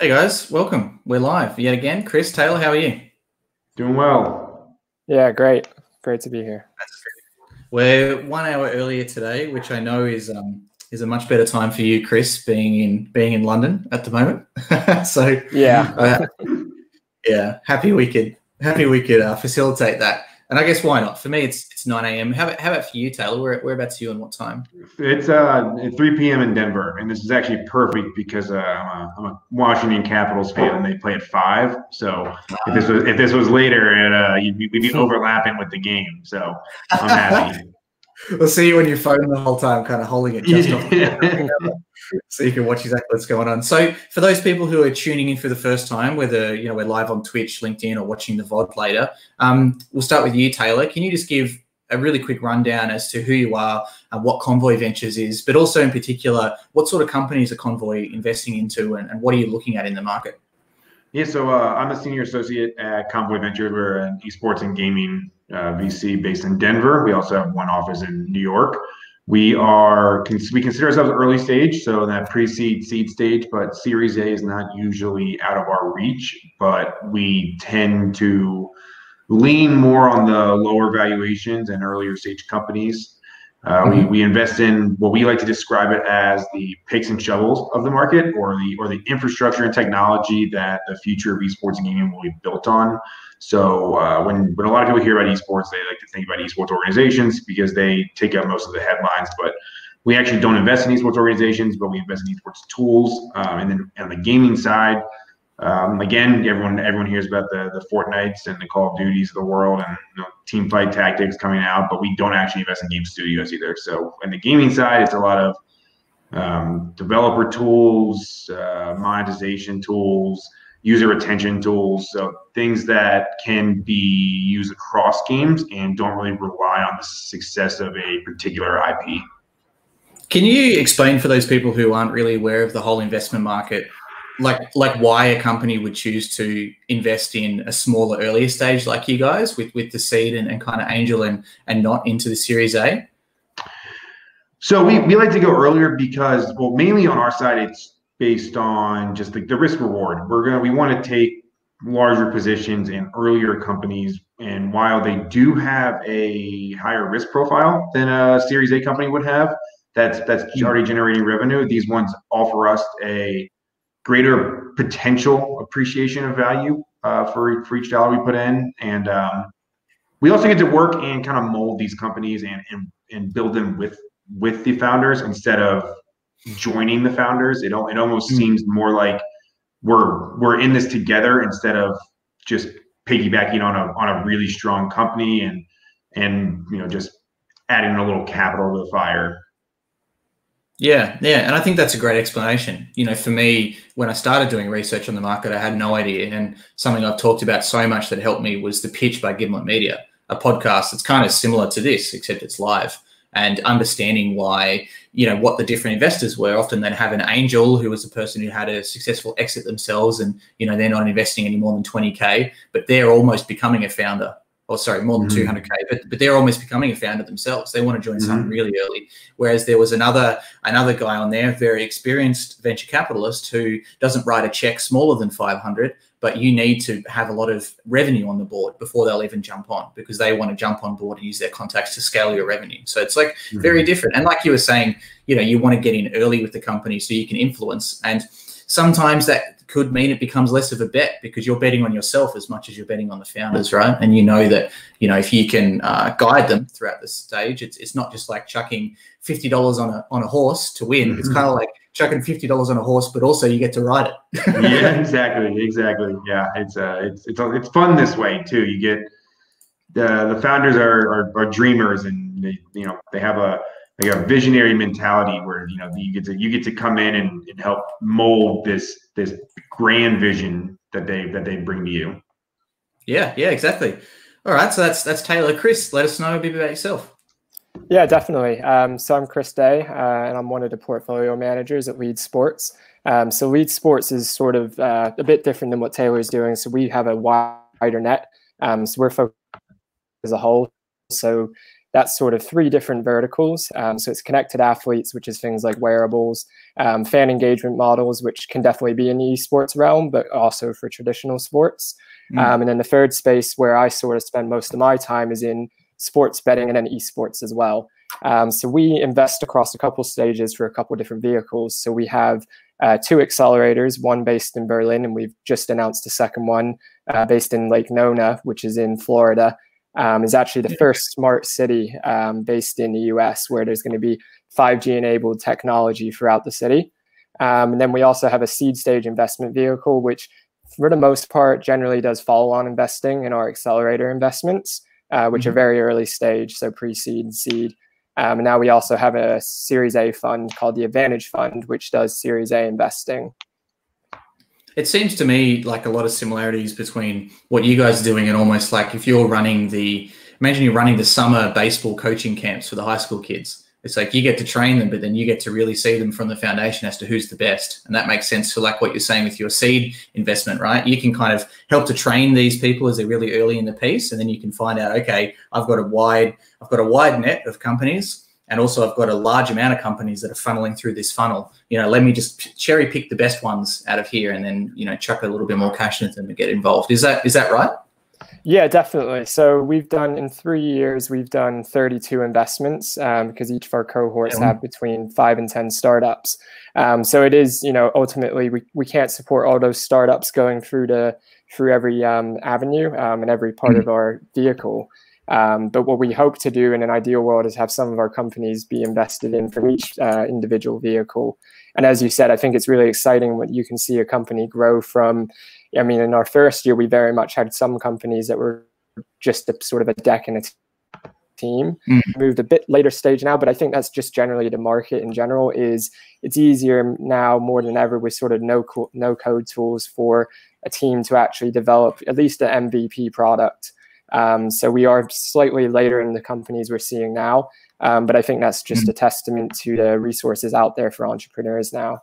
Hey guys, welcome. We're live yet again. Chris Taylor, how are you? Doing well. Yeah, great. Great to be here. We're one hour earlier today, which I know is um, is a much better time for you, Chris, being in being in London at the moment. so yeah, uh, yeah, happy we could happy we could uh, facilitate that. And I guess why not? For me, it's it's 9 a.m. How about, how about for you, Taylor? Where, whereabouts you and what time? It's uh 3 p.m. in Denver, and this is actually perfect because uh, I'm, a, I'm a Washington Capitals fan, and they play at five. So if this was if this was later, it, uh, we'd be overlapping with the game. So I'm happy. We'll see you on your phone the whole time, kind of holding it just off. so you can watch exactly what's going on. So for those people who are tuning in for the first time, whether you know we're live on Twitch, LinkedIn, or watching the VOD later, um, we'll start with you, Taylor. Can you just give a really quick rundown as to who you are and what Konvoy Ventures is, but also in particular, what sort of companies are Konvoy investing into and, and what are you looking at in the market? Yeah, so uh, I'm a senior associate at Konvoy Ventures. We're an esports and gaming uh, VC based in Denver. We also have one office in New York. We are we consider ourselves early stage, so that pre-seed seed stage, but Series A is not usually out of our reach. But we tend to lean more on the lower valuations and earlier stage companies. Uh, mm-hmm. we, we invest in what we like to describe it as the picks and shovels of the market or the or the infrastructure and technology that the future of esports and gaming will be built on. So uh, when when a lot of people hear about esports, they like to think about esports organizations because they take up most of the headlines. But we actually don't invest in esports organizations, but we invest in esports tools. Um, and then on the gaming side, um, again, everyone everyone hears about the the Fortnites and the Call of Duties of the world and you know, team fight tactics coming out, but we don't actually invest in game studios either. So in the gaming side, it's a lot of um, developer tools, uh, monetization tools, user retention tools, so things that can be used across games and don't really rely on the success of a particular IP. Can you explain for those people who aren't really aware of the whole investment market, like like why a company would choose to invest in a smaller, earlier stage like you guys with with the seed and, and kind of angel and and not into the Series A? So we, we like to go earlier because well mainly on our side it's based on just the, the risk reward. We're gonna we want to take larger positions in earlier companies, and while they do have a higher risk profile than a Series A company would have, that's that's hmm. already generating revenue. These ones offer us a greater potential appreciation of value uh, for for each dollar we put in, and um, we also get to work and kind of mold these companies and and, and build them with with the founders instead of joining the founders. It it almost mm-hmm. seems more like we're we're in this together instead of just piggybacking on a on a really strong company and and you know just adding a little capital to the fire. Yeah, yeah, and I think that's a great explanation. You know, for me, when I started doing research on the market, I had no idea, and something I've talked about so much that helped me was the pitch by Gimlet Media, a podcast that's kind of similar to this, except it's live and understanding why you know what the different investors were often they'd have an angel who was a person who had a successful exit themselves and you know they're not investing any more than 20k but they're almost becoming a founder or sorry more than mm-hmm. 200k but, but they're almost becoming a founder themselves they want to join mm-hmm. something really early whereas there was another another guy on there very experienced venture capitalist who doesn't write a check smaller than 500 but you need to have a lot of revenue on the board before they'll even jump on because they want to jump on board and use their contacts to scale your revenue. So it's like mm-hmm. very different. And like you were saying, you know, you want to get in early with the company so you can influence. And sometimes that could mean it becomes less of a bet because you're betting on yourself as much as you're betting on the founders, right? And you know that you know if you can uh, guide them throughout the stage, it's it's not just like chucking fifty dollars on a on a horse to win. Mm-hmm. It's kind of like chucking fifty dollars on a horse, but also you get to ride it. yeah, exactly, exactly. Yeah, it's uh, it's it's it's fun this way too. You get the the founders are, are, are dreamers, and they you know they have a like a visionary mentality where you know you get to you get to come in and, and help mold this this grand vision that they that they bring to you. Yeah, yeah, exactly. All right, so that's that's Taylor. Chris, let us know a bit about yourself. Yeah, definitely. Um, so I'm Chris Day, uh, and I'm one of the portfolio managers at leAD Sports. Um, so leAD Sports is sort of uh, a bit different than what Taylor is doing. So we have a wider net. Um, so we're focused as a whole. So that's sort of three different verticals. Um, so it's connected athletes, which is things like wearables, um, fan engagement models, which can definitely be in the esports realm, but also for traditional sports. Mm. and then the third space where I sort of spend most of my time is in sports betting and then esports as well. Um, so we invest across a couple stages for a couple different vehicles. So we have uh, two accelerators, one based in Berlin, and we've just announced a second one uh, based in Lake Nona, which is in Florida. Um, is actually the first smart city um, based in the US where there's going to be 5G enabled technology throughout the city. Um, and then we also have a seed stage investment vehicle, which for the most part generally does follow on investing in our accelerator investments, uh, which mm-hmm. are very early stage, so pre seed and seed. Um, and now we also have a Series A fund called the Advantage Fund, which does Series A investing. It seems to me like a lot of similarities between what you guys are doing and almost like if you're running the, imagine you're running the summer baseball coaching camps for the high school kids. It's like you get to train them, but then you get to really see them from the foundation as to who's the best. And that makes sense for like what you're saying with your seed investment, right? You can kind of help to train these people as they're really early in the piece. And then you can find out, okay, I've got a wide, I've got a wide net of companies. And also I've got a large amount of companies that are funneling through this funnel. You know, let me just cherry pick the best ones out of here and then, you know, chuck a little bit more cash into them and get involved. Is that is that right? Yeah, definitely. So we've done in three years, we've done 32 investments um, because each of our cohorts yeah. have between five and 10 startups. Um, so it is, you know, ultimately we, we can't support all those startups going through the through every um, avenue um, and every part mm-hmm. of our vehicle. Um, but what we hope to do in an ideal world is have some of our companies be invested in from each uh, individual vehicle. And as you said, I think it's really exciting when you can see a company grow from I mean, in our first year, we very much had some companies that were just a, sort of a deck and a team. Mm. Moved a bit later stage now, but I think that's just generally the market in general. Is it's easier now more than ever with sort of no co- no code tools for a team to actually develop at least an MVP product. Um, so we are slightly later in the companies we're seeing now, um, but I think that's just mm. a testament to the resources out there for entrepreneurs now.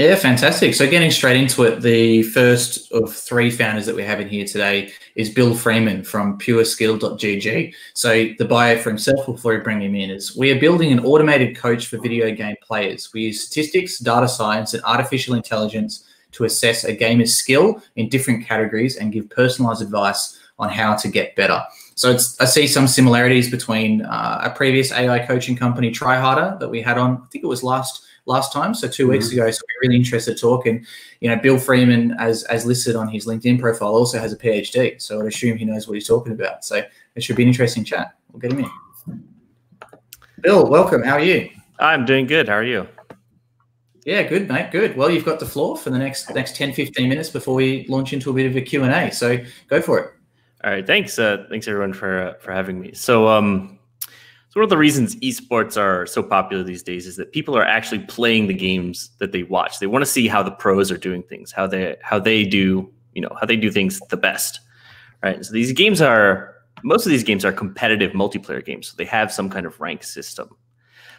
Yeah, fantastic. So, getting straight into it, the first of three founders that we have in here today is Bill Freeman from pureskill.gg. So, the bio for himself before we bring him in is We are building an automated coach for video game players. We use statistics, data science, and artificial intelligence to assess a gamer's skill in different categories and give personalized advice on how to get better. So I see some similarities between uh, a previous AI coaching company, TryHarder, that we had on. I think it was last last time, so 2 mm-hmm. weeks ago. So we're really interested to talk. And you know, Bill Freeman, as as listed on his LinkedIn profile, also has a PhD. So I'd assume he knows what he's talking about. So it should be an interesting chat. We'll get him in. Bill, welcome. How are you? I'm doing good. How are you? Yeah, good, mate. Good. Well, you've got the floor for the next next 10, 15 minutes before we launch into a bit of a Q&A. So go for it. All right. Thanks. Uh, thanks everyone for uh, for having me. So um so one of the reasons esports are so popular these days is that people are actually playing the games that they watch. They want to see how the pros are doing things, how they how they do, you know, how they do things the best. Right? So these games are most of these games are competitive multiplayer games. So they have some kind of rank system.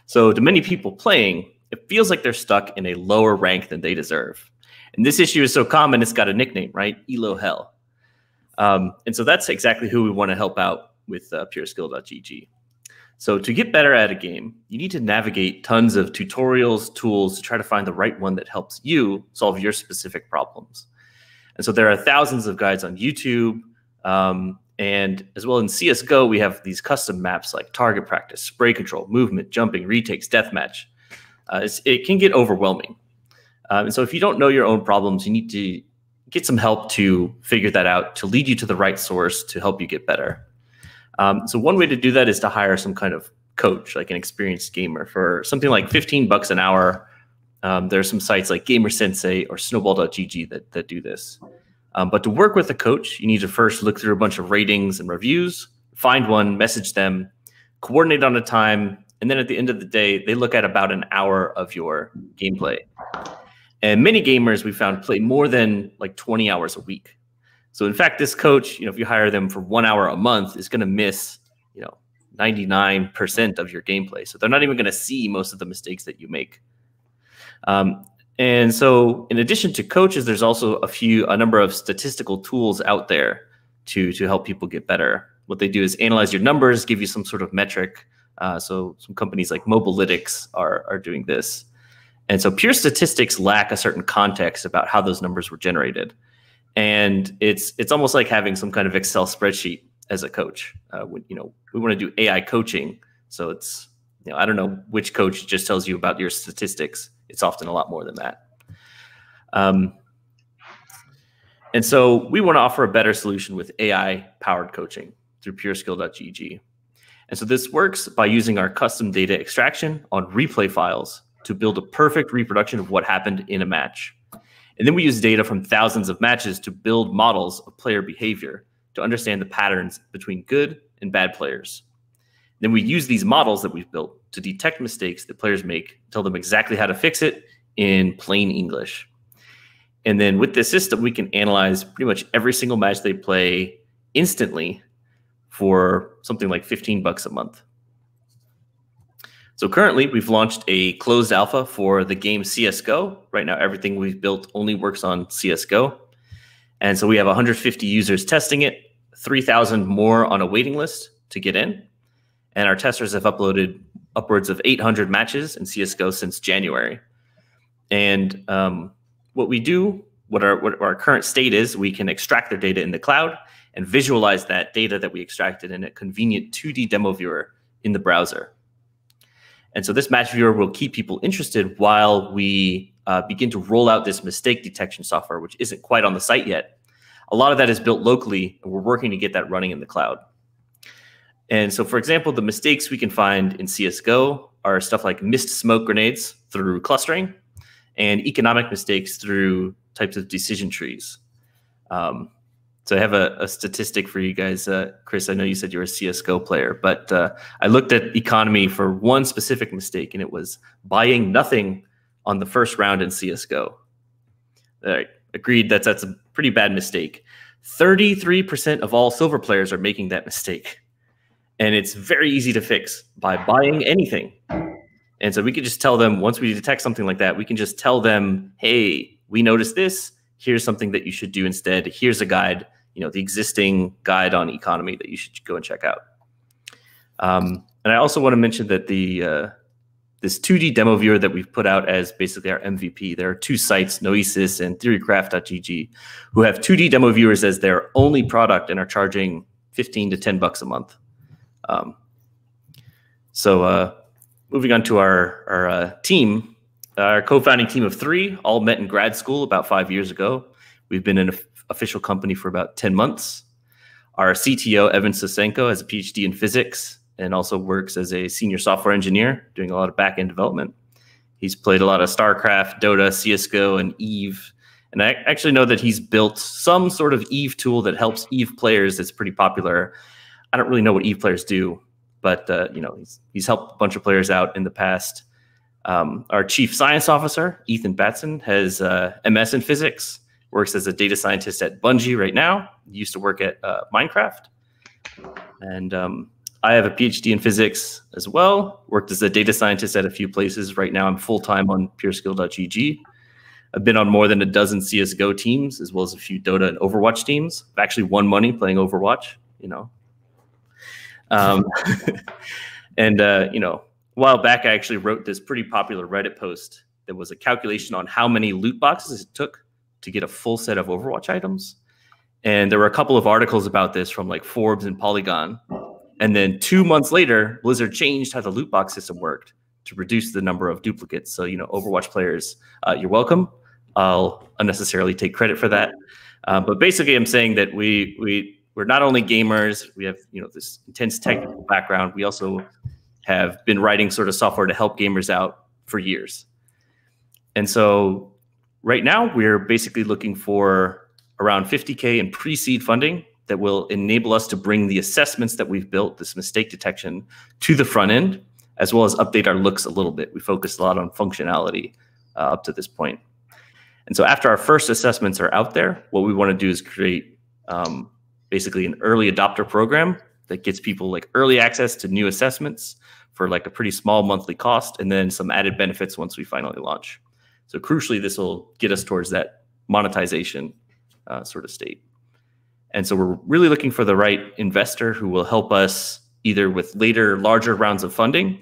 So to many people playing, it feels like they're stuck in a lower rank than they deserve. And this issue is so common, it's got a nickname, right? Elo Hell. Um, and so that's exactly who we want to help out with uh, pureskill.gg. So to get better at a game, you need to navigate tons of tutorials, tools to try to find the right one that helps you solve your specific problems. And so there are thousands of guides on YouTube. Um, and as well in CSGO, we have these custom maps like target practice, spray control, movement, jumping, retakes, deathmatch. Uh, it can get overwhelming. Um, and so if you don't know your own problems, you need to get some help to figure that out, to lead you to the right source to help you get better. Um, so one way to do that is to hire some kind of coach, like an experienced gamer, for something like 15 bucks an hour. Um, there are some sites like Gamer Sensei or Snowball.gg that, that do this. Um, but to work with a coach, you need to first look through a bunch of ratings and reviews, find one, message them, coordinate on a time, and then at the end of the day, they look at about an hour of your gameplay. And many gamers we found play more than like 20 hours a week. So in fact, this coach, you know, if you hire them for one hour a month, is going to miss, you know, 99% of your gameplay. So they're not even going to see most of the mistakes that you make. Um, and so in addition to coaches, there's also a few, a number of statistical tools out there to, to help people get better what they do is analyze your numbers, give you some sort of metric. Uh, so some companies like Mobalytics are are doing this, and so pure statistics lack a certain context about how those numbers were generated, and it's it's almost like having some kind of Excel spreadsheet as a coach. Uh, you know, we want to do AI coaching, so it's you know I don't know which coach just tells you about your statistics. It's often a lot more than that. Um, and so we want to offer a better solution with AI powered coaching through pureskill.gg. And so this works by using our custom data extraction on replay files to build a perfect reproduction of what happened in a match. And then we use data from thousands of matches to build models of player behavior to understand the patterns between good and bad players. Then we use these models that we've built to detect mistakes that players make, tell them exactly how to fix it in plain English. And then with this system, we can analyze pretty much every single match they play instantly for something like 15 bucks a month. So currently, we've launched a closed alpha for the game CSGO. Right now, everything we've built only works on CSGO. And so we have 150 users testing it, 3,000 more on a waiting list to get in. And our testers have uploaded upwards of 800 matches in CSGO since January. And um, what we do, what our, what our current state is, we can extract their data in the cloud and visualize that data that we extracted in a convenient 2D demo viewer in the browser. And so this match viewer will keep people interested while we uh, begin to roll out this mistake detection software, which isn't quite on the site yet. A lot of that is built locally, and we're working to get that running in the cloud. And so, for example, the mistakes we can find in CSGO are stuff like missed smoke grenades through clustering and economic mistakes through types of decision trees. Um, so I have a, a statistic for you guys, uh, Chris. I know you said you're a CS:GO player, but uh, I looked at economy for one specific mistake, and it was buying nothing on the first round in CS:GO. All right, agreed. That's that's a pretty bad mistake. Thirty-three percent of all silver players are making that mistake, and it's very easy to fix by buying anything. And so we could just tell them once we detect something like that, we can just tell them, "Hey, we noticed this here's something that you should do instead. Here's a guide, you know, the existing guide on economy that you should go and check out. Um, and I also want to mention that the uh, this 2D demo viewer that we've put out as basically our MVP. There are two sites, Noesis and Theorycraft.gg, who have 2D demo viewers as their only product and are charging 15 to 10 bucks a month. Um, so uh, moving on to our, our uh, team, our co-founding team of three all met in grad school about five years ago. We've been an official company for about 10 months. Our CTO, Evan Sosenko, has a PhD in physics and also works as a senior software engineer doing a lot of back-end development. He's played a lot of StarCraft, Dota, CSGO, and EVE. And I actually know that he's built some sort of EVE tool that helps EVE players that's pretty popular. I don't really know what EVE players do, but uh, you know he's, he's helped a bunch of players out in the past. Um, our chief science officer, Ethan Batson, has uh, MS in physics, works as a data scientist at Bungie right now. Used to work at uh, Minecraft. And um, I have a PhD in physics as well, worked as a data scientist at a few places. Right now, I'm full time on pureskill.gg. I've been on more than a dozen CSGO teams, as well as a few Dota and Overwatch teams. I've actually won money playing Overwatch, you know. Um, and, uh, you know, a while back, I actually wrote this pretty popular Reddit post that was a calculation on how many loot boxes it took to get a full set of Overwatch items. And there were a couple of articles about this from like Forbes and Polygon. And then two months later, Blizzard changed how the loot box system worked to reduce the number of duplicates. So, you know, Overwatch players, uh, you're welcome. I'll unnecessarily take credit for that. Uh, but basically, I'm saying that we we we're not only gamers. We have you know this intense technical background. We also have been writing sort of software to help gamers out for years. And so right now we're basically looking for around 50K in pre-seed funding that will enable us to bring the assessments that we've built, this mistake detection, to the front end, as well as update our looks a little bit. We focused a lot on functionality uh, up to this point. And so after our first assessments are out there, what we want to do is create um, basically an early adopter program that gets people like early access to new assessments for like a pretty small monthly cost and then some added benefits once we finally launch. So crucially, this will get us towards that monetization uh, sort of state. And so we're really looking for the right investor who will help us either with later larger rounds of funding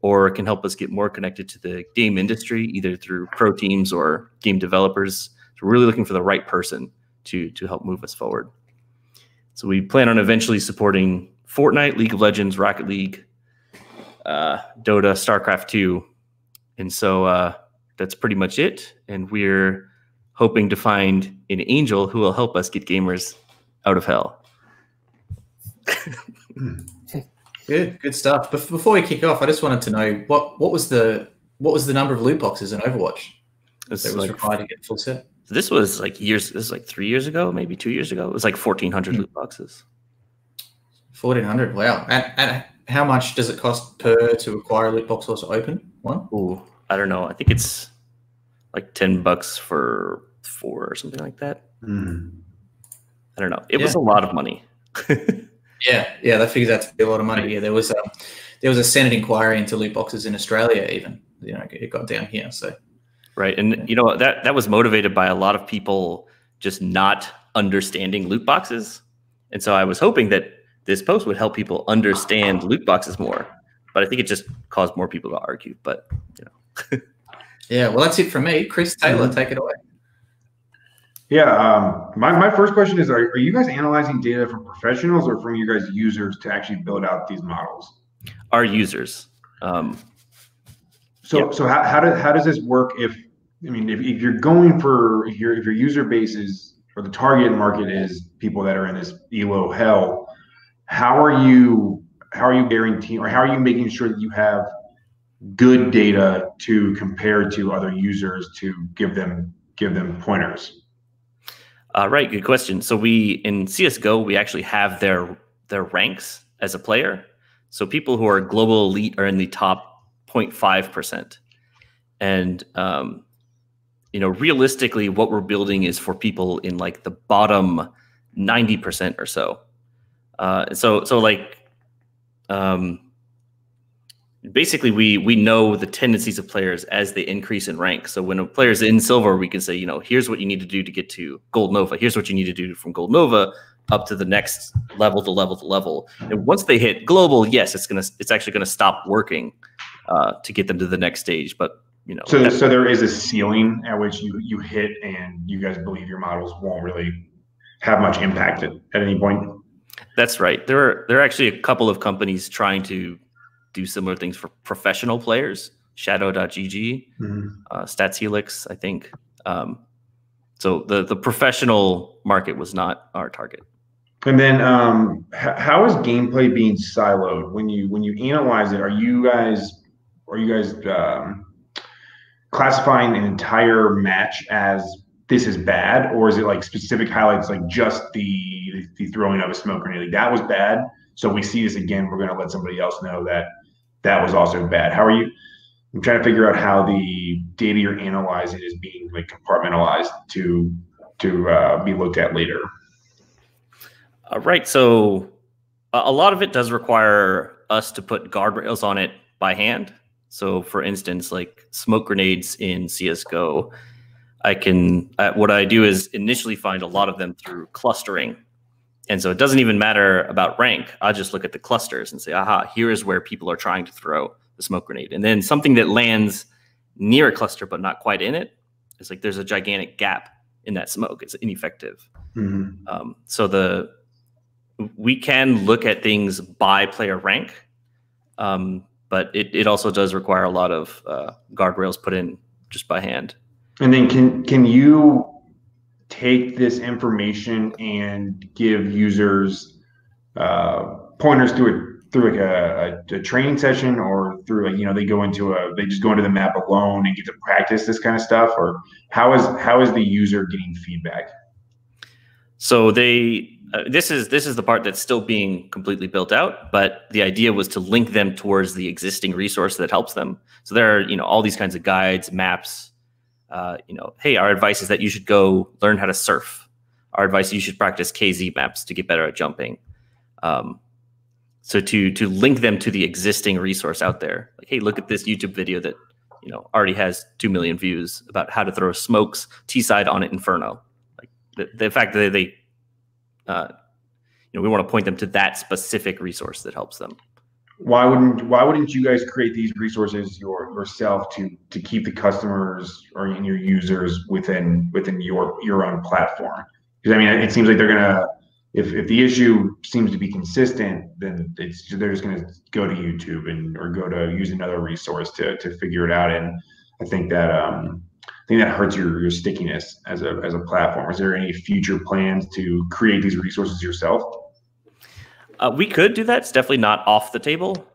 or can help us get more connected to the game industry, either through pro teams or game developers. So we're really looking for the right person to to help move us forward. So we plan on eventually supporting Fortnite, League of Legends, Rocket League, uh, Dota, StarCraft 2. And so uh, that's pretty much it. And we're hoping to find an angel who will help us get gamers out of hell. good, good stuff. But before we kick off, I just wanted to know what what was the what was the number of loot boxes in Overwatch that was like, required to get full set? this was like years. This was like three years ago, maybe two years ago. It was like fourteen hundred Hmm. loot boxes. Fourteen hundred. Wow. And, and how much does it cost per to acquire a loot box or to open one? Ooh, I don't know. I think it's like ten bucks for four or something like that. Mm. I don't know. It was a lot of money. Yeah, yeah, that figures out to be a lot of money. Yeah, there was a there was a Senate inquiry into loot boxes in Australia. Even you know, it got down here. So Right. And you know, that that was motivated by a lot of people just not understanding loot boxes. And so I was hoping that this post would help people understand loot boxes more. But I think it just caused more people to argue. But you know. Yeah, well, that's it from me. Chris Taylor, take it away. Yeah, um, my, my first question is: are, are you guys analyzing data from professionals or from you guys users to actually build out these models? Our users. Um, So, Yep. so how, how does how does this work? If I mean, if, if you're going for if your if your user base is or the target market is people that are in this elo hell, how are you how are you guaranteeing or how are you making sure that you have good data to compare to other users to give them give them pointers? Uh, right, good question. So we in CS:GO we actually have their their ranks as a player. So people who are global elite are in the top 0.5 percent, and um, you know realistically, what we're building is for people in like the bottom 90 percent or so. Uh, so so like um, basically we we know the tendencies of players as they increase in rank. So when a player's in silver, we can say, you know, here's what you need to do to get to gold nova. Here's what you need to do from gold nova up to the next level to level to level. And once they hit global, yes, it's gonna it's actually gonna stop working uh, to get them to the next stage. But you know, So, so there is a ceiling at which you you hit, and you guys believe your models won't really have much impact at, at any point. That's right. There are there are actually a couple of companies trying to do similar things for professional players. Shadow.gg, uh, Stats Helix, I think. Um, so the the professional market was not our target. And then, um, h- how is gameplay being siloed when you when you analyze it? Are you guys are you guys um, classifying an entire match as this is bad, or is it like specific highlights, like just the the throwing of a smoke grenade? Like that was bad, so we see this again. We're going to let somebody else know that that was also bad. How are you? I'm trying to figure out how the data you're analyzing is being like compartmentalized to to uh, be looked at later. Uh, right. So a lot of it does require us to put guardrails on it by hand. So, for instance, like smoke grenades in CS:GO, I can uh, what I do is initially find a lot of them through clustering, and so it doesn't even matter about rank. I just look at the clusters and say, "Aha! Here is where people are trying to throw the smoke grenade," and then something that lands near a cluster but not quite in it. It's like there's a gigantic gap in that smoke. It's ineffective. Um, so the we can look at things by player rank, um, but it, it also does require a lot of uh, guardrails put in just by hand. And then can can you take this information and give users uh, pointers through it through like a, a, a training session or through like you know they go into a they just go into the map alone and get to practice this kind of stuff or how is how is the user getting feedback? So they uh, this is this is the part that's still being completely built out, but the idea was to link them towards the existing resource that helps them. So there are you know all these kinds of guides, maps. Uh, you know, hey, our advice is that you should go learn how to surf. Our advice you should practice KZ maps to get better at jumping. Um, so to to link them to the existing resource out there, like hey, look at this YouTube video that you know already has two million views about how to throw smokes T side on an inferno. Like the, the fact that they uh, you know, we want to point them to that specific resource that helps them. Why wouldn't Why wouldn't you guys create these resources your, yourself to to keep the customers or your users within within your your own platform? Because I mean, it seems like they're gonna if if the issue seems to be consistent, then it's they're just to go to YouTube and or go to use another resource to to figure it out. And I think that um, I think that hurts your your stickiness as a as a platform. Is there any future plans to create these resources yourself? Uh, we could do that. It's definitely not off the table.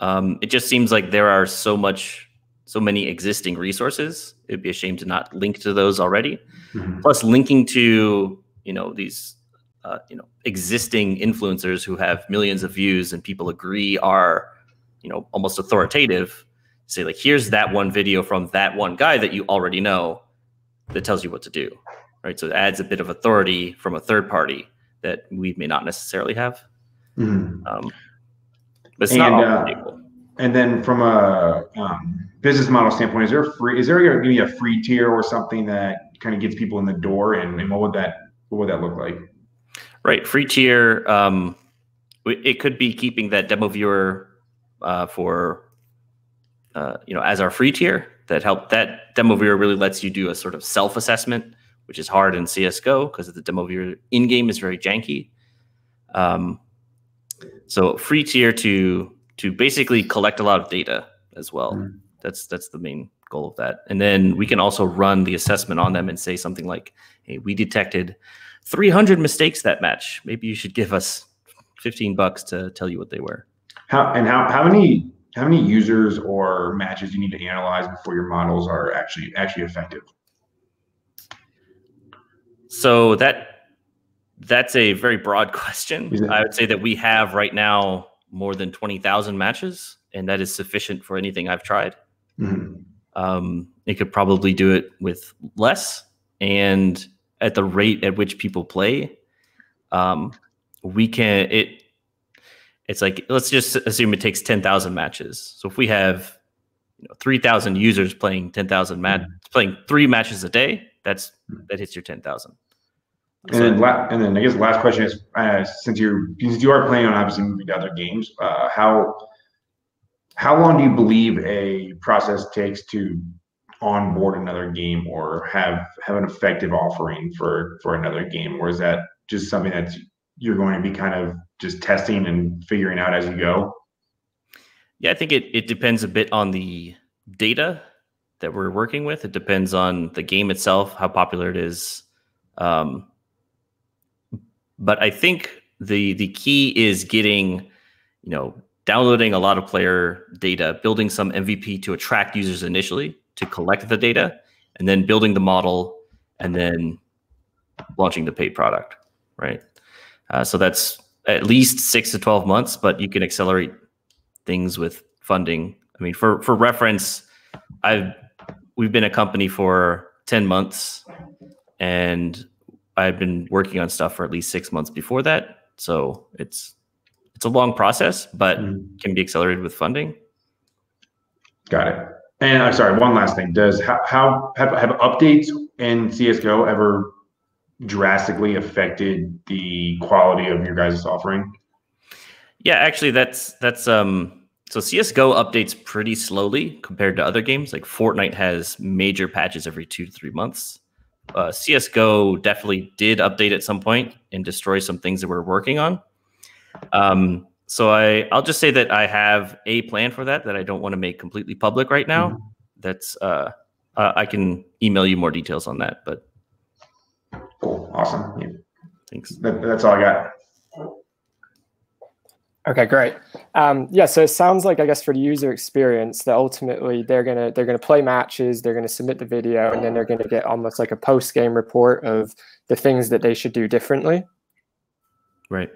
Um, it just seems like there are so much, so many existing resources. It'd be a shame to not link to those already. Mm-hmm. Plus, linking to you know these uh, you know existing influencers who have millions of views and people agree are you know almost authoritative say like here's that one video from that one guy that you already know that tells you what to do right so it adds a bit of authority from a third party that we may not necessarily have mm-hmm. um, but it's and, not uh, and then from a um, business model standpoint is there free is there going to be a free tier or something that kind of gets people in the door and, and what would that what would that look like Right, free tier. Um, it could be keeping that demo viewer uh, for uh, you know as our free tier. That help that demo viewer really lets you do a sort of self assessment, which is hard in CS:GO because the demo viewer in game is very janky. Um, so free tier to to basically collect a lot of data as well. Mm. That's that's the main goal of that. And then we can also run the assessment on them and say something like, "Hey, we detected 300 mistakes that match. Maybe you should give us 15 bucks to tell you what they were. How and how how many how many users or matches you need to analyze before your models are actually actually effective? So that that's a very broad question. I would say that we have right now more than 20,000 matches, and that is sufficient for anything I've tried. Mm-hmm. Um, it could probably do it with less. And at the rate at which people play, um, we can it. It's like let's just assume it takes ten thousand matches. So if we have you know, three thousand users playing ten thousand matches, mm-hmm. playing three matches a day, that's that hits your ten thousand. And then, la- and then I guess the last question is, uh, since you're since you are playing on obviously moving to other games, uh, how how long do you believe a process takes to onboard another game or have have an effective offering for for another game? Or is that just something that you're going to be kind of just testing and figuring out as you go? Yeah i think it, it depends a bit on the data that we're working with. It depends on the game itself how popular it is um, but i think the the key is getting you know downloading a lot of player data building some mvp to attract users initially to collect the data and then building the model and then launching the paid product, right? Uh, so that's at least six to 12 months, but you can accelerate things with funding. I mean, for, for reference, I've, we've been a company for 10 months and I've been working on stuff for at least six months before that. So it's, it's a long process, but mm. can be accelerated with funding. Got it. And I'm sorry, one last thing. Does how, how have, have updates in CS:GO ever drastically affected the quality of your guys' offering? Yeah, actually, that's that's um. So CS:GO updates pretty slowly compared to other games. Like Fortnite has major patches every two to three months. Uh, CS:GO definitely did update at some point and destroy some things that we're working on. Um, so I I'll just say that I have a plan for that that I don't want to make completely public right now. Mm-hmm. That's uh, uh, I can email you more details on that. But cool, awesome. Yeah. Thanks. That, that's all I got. Okay, great. Um, yeah, so it sounds like I guess for the user experience that ultimately they're gonna they're gonna play matches, they're gonna submit the video, and then they're gonna get almost like a post game report of the things that they should do differently. Right.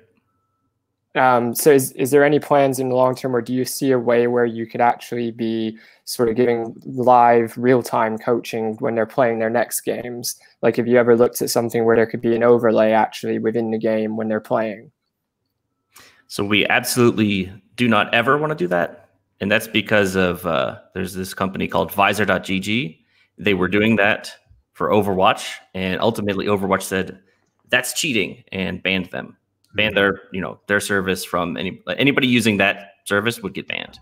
Um, so is, is there any plans in the long term or do you see a way where you could actually be sort of giving live real-time coaching when they're playing their next games? Like have you ever looked at something where there could be an overlay actually within the game when they're playing? So we absolutely do not ever want to do that. And that's because of uh, there's this company called Visor.gg. They were doing that for Overwatch, and ultimately Overwatch said, that's cheating and banned them. Banned their, you know, their service from any anybody using that service would get banned.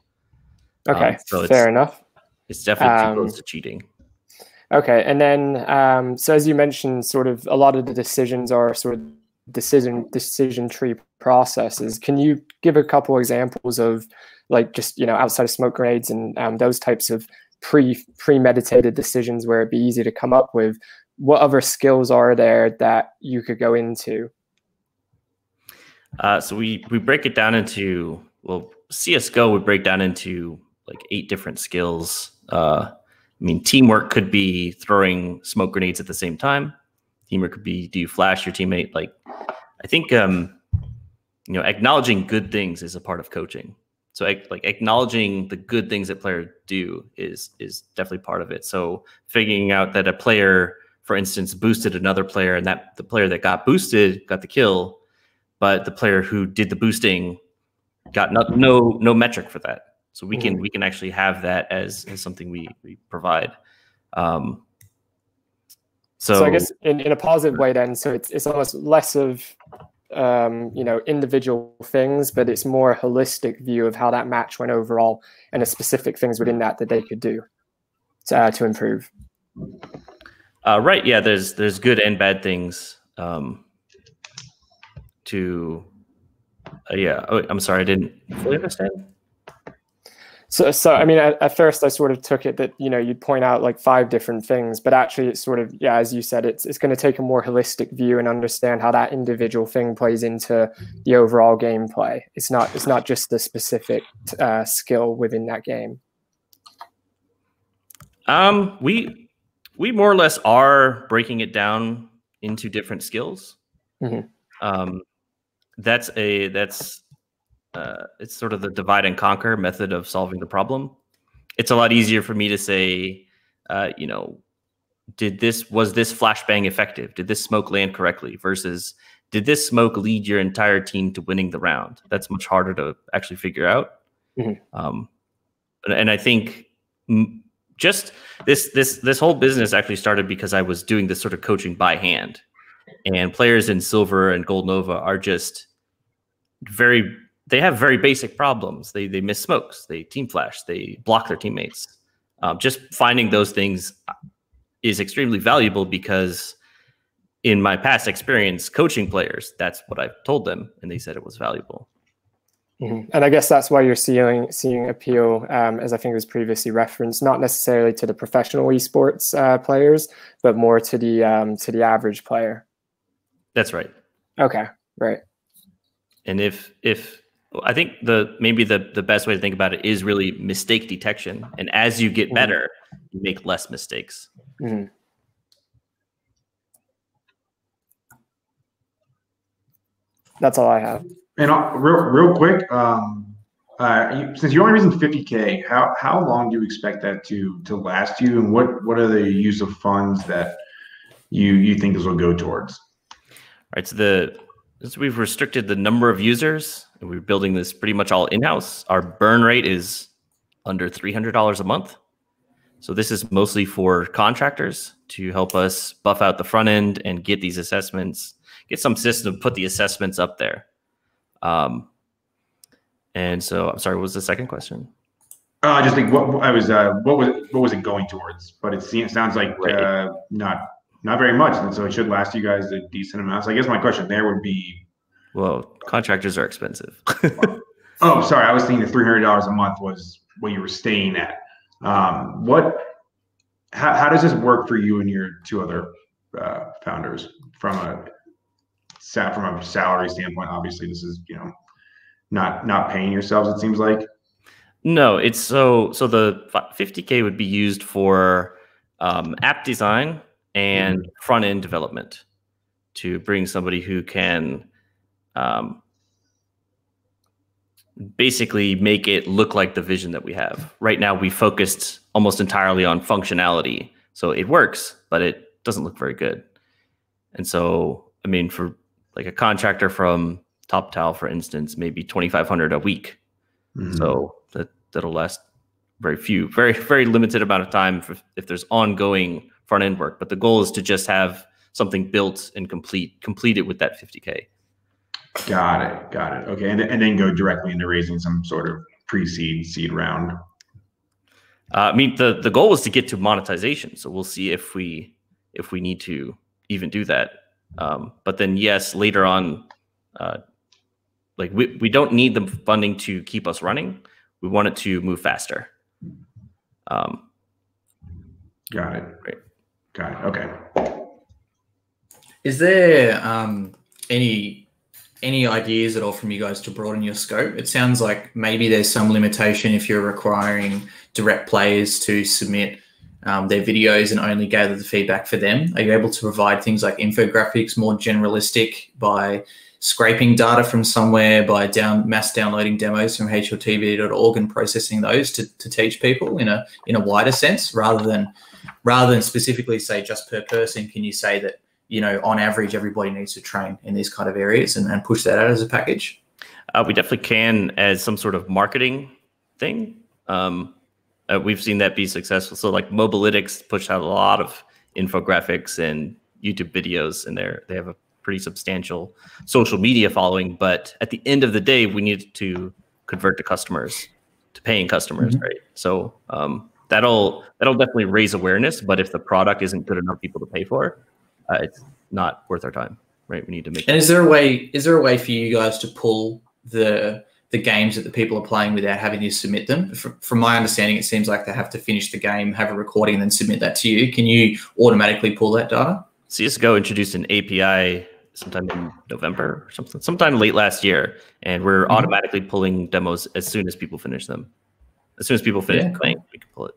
Okay, um, so fair enough. It's definitely um, close to cheating. Okay, and then um, so as you mentioned, sort of a lot of the decisions are sort of decision decision tree processes. Can you give a couple examples of like just you know outside of smoke grenades and um, those types of pre premeditated decisions where it'd be easy to come up with? What other skills are there that you could go into? Uh, so we we break it down into well, CS:GO would break down into like eight different skills. Uh, I mean, teamwork could be throwing smoke grenades at the same time. Teamwork could be do you flash your teammate? Like, I think um, you know, acknowledging good things is a part of coaching. So like acknowledging the good things that players do is is definitely part of it. So figuring out that a player, for instance, boosted another player, and that the player that got boosted got the kill, but the player who did the boosting got not, no no metric for that. So we can mm-hmm. we can actually have that as, as something we we provide. Um, so, so I guess in, in a positive way, then, so it's it's almost less of um, you know individual things, but it's more a holistic view of how that match went overall, and the specific things within that that they could do to uh, to improve. Uh, right. Yeah. There's there's good and bad things um, to. Uh, yeah. Oh, I'm sorry. I didn't fully understand. So, so I mean, at, at, first I sort of took it that you know you'd point out like five different things, but actually it's sort of yeah, as you said, it's it's going to take a more holistic view and understand how that individual thing plays into the overall gameplay. It's not it's not just the specific uh, skill within that game. Um, we we more or less are breaking it down into different skills. Mm-hmm. Um, that's a that's uh, it's sort of the divide and conquer method of solving the problem. It's a lot easier for me to say, uh, you know, did this was this flashbang effective? Did this smoke land correctly? Versus did this smoke lead your entire team to winning the round? That's much harder to actually figure out. Mm-hmm. Um, and I think just this this this whole business actually started because I was doing this sort of coaching by hand, and players in silver and gold nova are just very they have very basic problems. They they miss smokes, they team flash, they block their teammates. Um, just finding those things is extremely valuable because in my past experience coaching players, that's what I've told them, and they said it was valuable. Mm-hmm. And I guess that's why you're seeing seeing appeal, um, as I think was previously referenced, not necessarily to the professional esports uh, players, but more to the um, to the average player. That's right. Okay, right. And if if I think the maybe the the best way to think about it is really mistake detection. And as you get mm-hmm. better, you make less mistakes. Mm-hmm. That's all I have. And uh, real real quick, um, uh, since you're only raising 50k, how how long do you expect that to to last you? And what what are the use of funds that you you think this will go towards? All right. So the since we've restricted the number of users and we're building this pretty much all in-house, our burn rate is under $300 a month. So this is mostly for contractors to help us buff out the front end and get these assessments, get some system to put the assessments up there. Um, and so I'm sorry, what was the second question? Uh, I just think what I was, uh, what was, what was it going towards? But it seems, sounds like uh, not not very much, and so it should last you guys a decent amount. So I guess my question there would be, well, contractors are expensive. oh, sorry, I was thinking the three hundred dollars a month was what you were staying at. Um, what? How, how does this work for you and your two other uh, founders from a from a salary standpoint? Obviously, this is you know not not paying yourselves. It seems like. No, it's so so the 50k would be used for um, app design and mm-hmm. front end development to bring somebody who can um, basically make it look like the vision that we have. Right now, we focused almost entirely on functionality. So it works, but it doesn't look very good. And so, I mean, for like a contractor from TopTal, for instance, maybe 2,500 a week. Mm-hmm. So that, that'll last very few, very, very limited amount of time if, if there's ongoing front end work. But the goal is to just have something built and complete completed with that 50k. Got it. Got it. Okay, and, and then go directly into raising some sort of pre-seed seed round. Uh, I mean, the the goal was to get to monetization, so we'll see if we if we need to even do that. Um, but then, yes, later on, uh, like we, we don't need the funding to keep us running. We want it to move faster. Um, Got it. Great. Got it. Okay. Is there um, any any ideas at all from you guys to broaden your scope? It sounds like maybe there's some limitation if you're requiring direct players to submit um, their videos and only gather the feedback for them. Are you able to provide things like infographics more generalistic by scraping data from somewhere by down mass downloading demos from hltv.org and processing those to, to teach people in a in a wider sense rather than rather than specifically say just per person can you say that you know on average everybody needs to train in these kind of areas and, and push that out as a package uh, we definitely can as some sort of marketing thing um, uh, we've seen that be successful so like mobalytics pushed out a lot of infographics and youtube videos and they're they have a pretty substantial social media following. But at the end of the day, we need to convert to customers, to paying customers, mm-hmm. right? So um, that'll that'll definitely raise awareness. But if the product isn't good enough people to pay for, uh, it's not worth our time, right? We need to make. And is there a way? Is there a way for you guys to pull the the games that the people are playing without having to submit them. From, from, my understanding, it seems like they have to finish the game, have a recording, and then submit that to you. Can you automatically pull that data? CSGO introduced an API sometime in November or something, sometime late last year, and we're mm-hmm. automatically pulling demos as soon as people finish them. As soon as people finish yeah, playing, we can pull it.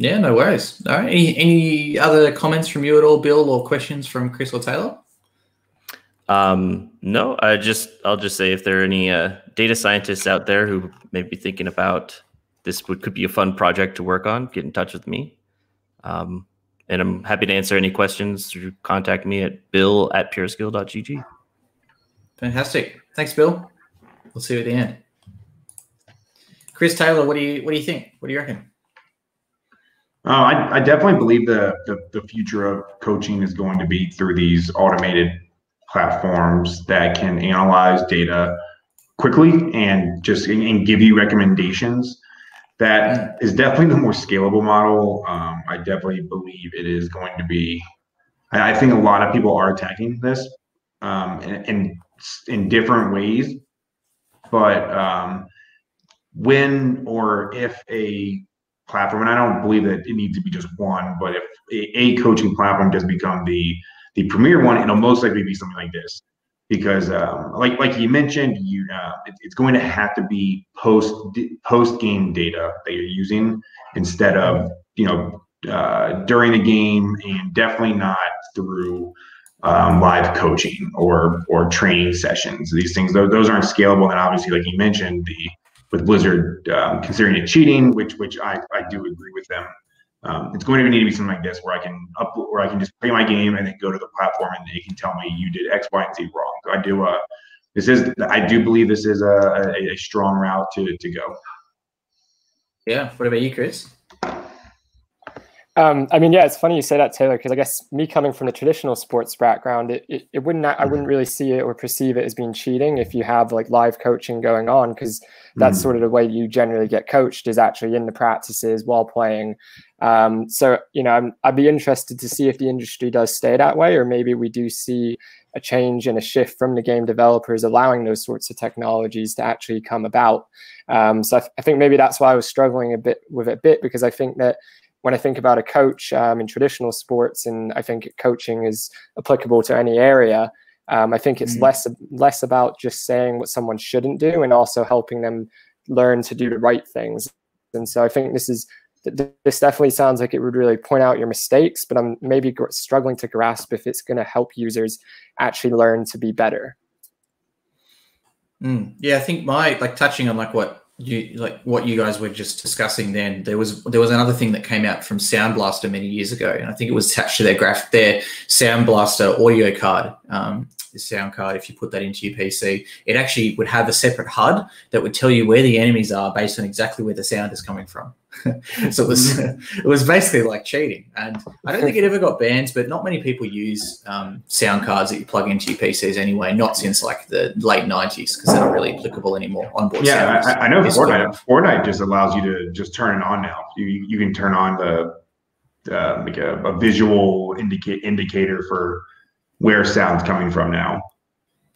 Yeah, no worries. All right. Any any other comments from you at all, Bill, or questions from Chris or Taylor? Um, no, I just I'll just say if there are any uh, data scientists out there who may be thinking about this would could be a fun project to work on, get in touch with me. Um, and I'm happy to answer any questions. You Contact me at bill at pureskill.gg. Fantastic. Thanks, Bill. We'll see you at the end. Chris Taylor, what do you what do you think? What do you reckon? Uh, I, I, definitely believe the, the, the future of coaching is going to be through these automated platforms that can analyze data quickly and just and give you recommendations that is definitely the more scalable model. Um, I definitely believe it is going to be. I think a lot of people are attacking this um, in, in, in different ways, but um, when or if a platform, and I don't believe that it needs to be just one, but if a, coaching platform does become the the premier one, it'll most likely be something like this because um, like like you mentioned, you uh, it, it's going to have to be post post game data that you're using instead of you know uh, during the game, and definitely not through um, live coaching or or training sessions. These things those aren't scalable, and obviously, like you mentioned, the with Blizzard um, considering it cheating, which which I, I do agree with them. Um, it's going to need to be something like this where I can up where I can just play my game and then go to the platform and they can tell me you did X, Y, and Z wrong. So I do uh this is I do believe this is a, a, a strong route to to go. Yeah. What about you, Chris? Um, I mean, yeah, it's funny you say that, Taylor, because I guess me coming from the traditional sports background, it, it, it, wouldn't I wouldn't really see it or perceive it as being cheating if you have like live coaching going on, because that's mm. sort of the way you generally get coached is actually in the practices while playing. Um, so you know, I'm, I'd be interested to see if the industry does stay that way, or maybe we do see a change and a shift from the game developers allowing those sorts of technologies to actually come about. Um, so I, th- I think maybe that's why I was struggling a bit with it a bit because I think that when I think about a coach um, in traditional sports, and I think coaching is applicable to any area, um, I think it's mm-hmm. less less about just saying what someone shouldn't do, and also helping them learn to do the right things. And so I think this is this definitely sounds like it would really point out your mistakes, but I'm maybe struggling to grasp if it's going to help users actually learn to be better. Mm, yeah, I think my like touching on like what you like what you guys were just discussing then there was there was another thing that came out from sound blaster many years ago and i think it was attached to their graph their sound blaster audio card um, the sound card if you put that into your pc it actually would have a separate hud that would tell you where the enemies are based on exactly where the sound is coming from so it was it was basically like cheating. And I don't think it ever got banned, but not many people use um, sound cards that you plug into your PCs anyway. Not since like the late '90s because they're not really applicable anymore. Onboard. Yeah, I, I, know Fortnite. Fortnite just allows you to just turn it on now. You you can turn on the uh, like a, a visual indicate indicator for where sound's coming from now.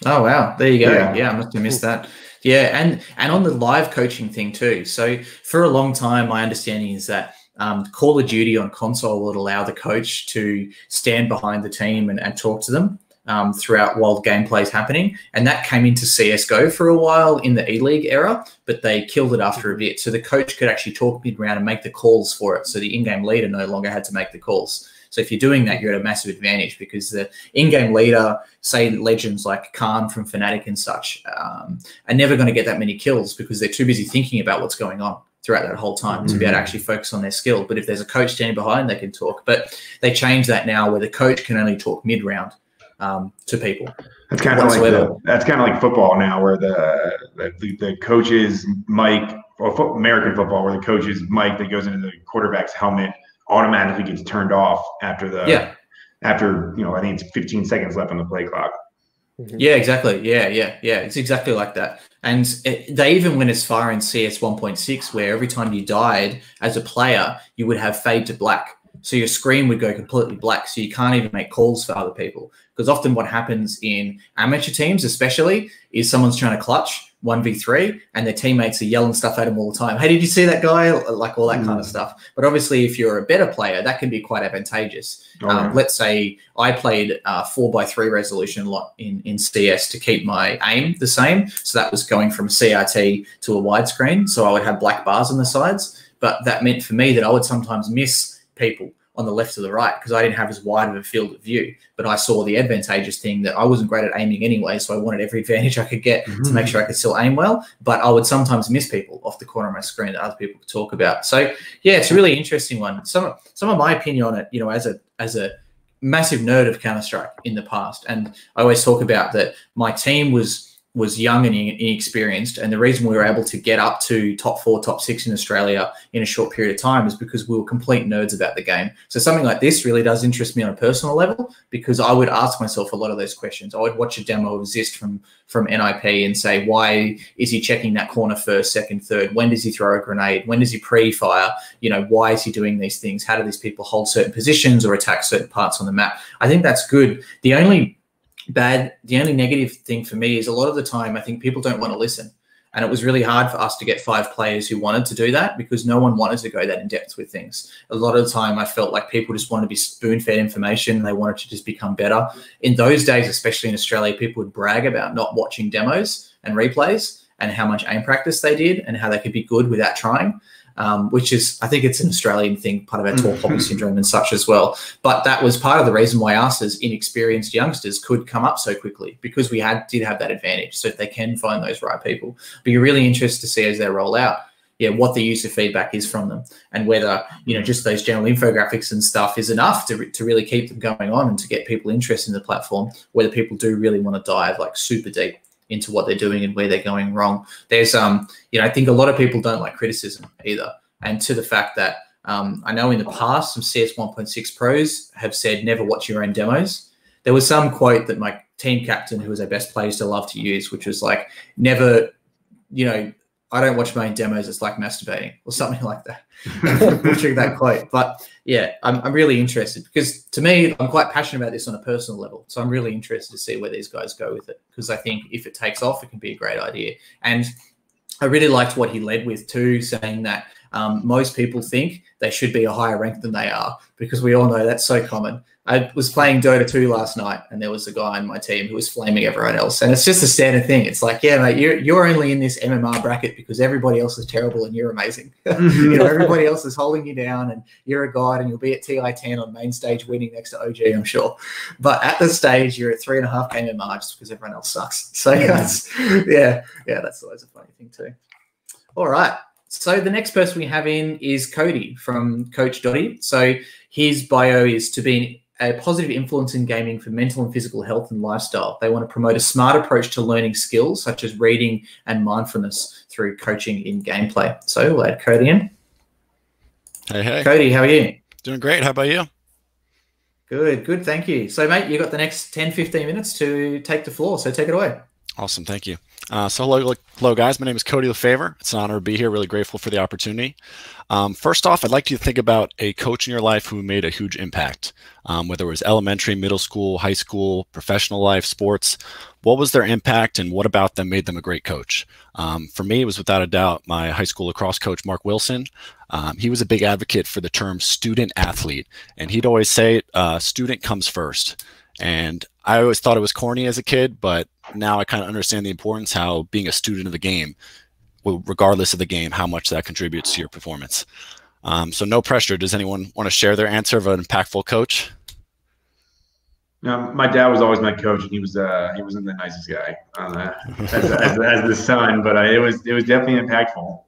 Oh wow, there you go. Yeah, yeah I must have missed that. Yeah, and and on the live coaching thing too. So for a long time, my understanding is that um, Call of Duty on console would allow the coach to stand behind the team and, and talk to them um, throughout while gameplay is happening. And that came into CSGO for a while in the E League era, but they killed it after a bit. So the coach could actually talk mid round and make the calls for it. So the in game leader no longer had to make the calls. So if you're doing that, you're at a massive advantage because the in-game leader, say legends like Khan from Fnatic and such, um, are never going to get that many kills because they're too busy thinking about what's going on throughout that whole time mm-hmm. to be able to mm-hmm. actually focus on their skill. But if there's a coach standing behind, they can talk. But they change that now where the coach can only talk mid-round um, to people. That's kind of like the, that's kind of like football now, where the the, the coach's mic or American football, where the coach's mic that goes into the quarterback's helmet automatically gets turned off after the yeah after you know I think it's 15 seconds left on the play clock. Mm-hmm. Yeah, exactly. Yeah, yeah, yeah. It's exactly like that. And it, they even went as far in CS 1.6 where every time you died as a player, you would have fade to black. So your screen would go completely black. So you can't even make calls for other people. Because often what happens in amateur teams, especially, is someone's trying to clutch 1v3 and their teammates are yelling stuff at them all the time. Hey, did you see that guy? Like all that mm. kind of mm. stuff. But obviously, if you're a better player, that can be quite advantageous. Oh, um, let's say I played uh, 4x3 resolution lot in, in CS to keep my aim the same. So that was going from CRT to a widescreen. So I would have black bars on the sides. But that meant for me that I would sometimes miss people on the left or the right because I didn't have as wide of a field of view. But I saw the advantageous thing that I wasn't great at aiming anyway, so I wanted every advantage I could get mm-hmm. to make sure I could still aim well. But I would sometimes miss people off the corner of my screen that other people could talk about. So yeah, it's a really interesting one. Some some of my opinion on it, you know, as a as a massive nerd of Counter Strike in the past, and I always talk about that my team was was young and inexperienced. And the reason we were able to get up to top four, top six in Australia in a short period of time is because we were complete nerds about the game. So something like this really does interest me on a personal level because I would ask myself a lot of those questions. I would watch a demo of Xizt from from NIP and say, why is he checking that corner first, second, third? When does he throw a grenade? When does he pre-fire? You know, why is he doing these things? How do these people hold certain positions or attack certain parts on the map? I think that's good. The only bad. The only negative thing for me is a lot of the time I think people don't want to listen. And it was really hard for us to get five players who wanted to do that because no one wanted to go that in depth with things. A lot of the time, I felt like people just wanted to be spoon fed information. They wanted to just become better. In those days, especially in Australia, people would brag about not watching demos and replays and how much aim practice they did and how they could be good without trying um, which is, I think it's an Australian thing, part of our tall poppy mm-hmm. syndrome and such as well. But that was part of the reason why us as inexperienced youngsters could come up so quickly because we had did have that advantage. So if they can find those right people, but you're really interested to see as they roll out yeah, what the user feedback is from them and whether, you know, just those general infographics and stuff is enough to, to really keep them going on and to get people interested in the platform, whether people do really want to dive like super deep into what they're doing and where they're going wrong. There's, um, you know, I think a lot of people don't like criticism either. And to the fact that um, I know in the past, some CS 1.6 pros have said never watch your own demos. There was some quote that my team captain, who was our best players to love to use, which was like, never, you know, I don't watch my own demos. It's like masturbating or something like that. Butchering that quote. But yeah, I'm, I'm really interested because to me, I'm quite passionate about this on a personal level. So I'm really interested to see where these guys go with it because I think if it takes off, it can be a great idea. And I really liked what he led with too, saying that um, most people think they should be a higher rank than they are because we all know that's so common. I was playing Dota 2 last night, and there was a guy on my team who was flaming everyone else. And it's just a standard thing. It's like, yeah, mate, you're, you're only in this MMR bracket because everybody else is terrible and you're amazing. Mm-hmm. you know, everybody else is holding you down, and you're a god, and you'll be at TI 10 on main stage winning next to OG, I'm sure. But at the stage, you're at three and a half MMR just because everyone else sucks. So, yeah, that's, yeah, yeah, that's always a funny thing, too. All right. So the next person we have in is Cody from Coach Dody. So his bio is to be a positive influence in gaming for mental and physical health and lifestyle. They want to promote a smart approach to learning skills such as reading and mindfulness through coaching in gameplay. So we'll add Cody in. Hey, hey. Cody, how are you? Doing great. How about you? Good, good. Thank you. So, mate, you got the next 10, 15 minutes to take the floor. So, take it away. Awesome. Thank you. Uh, so, hello, hello, guys. My name is Cody Lefevre. It's an honor to be here. Really grateful for the opportunity. Um, first off, I'd like you to think about a coach in your life who made a huge impact, um, whether it was elementary, middle school, high school, professional life, sports. What was their impact and what about them made them a great coach? Um, for me, it was without a doubt my high school lacrosse coach, Mark Wilson. Um, he was a big advocate for the term student athlete, and he'd always say, uh, student comes first. And I always thought it was corny as a kid, but now I kind of understand the importance how being a student of the game, regardless of the game, how much that contributes to your performance. Um, so no pressure. Does anyone want to share their answer of an impactful coach? No, my dad was always my coach, and he was uh, he wasn't the nicest guy uh, as, as, as, the son, but uh, it was it was definitely impactful.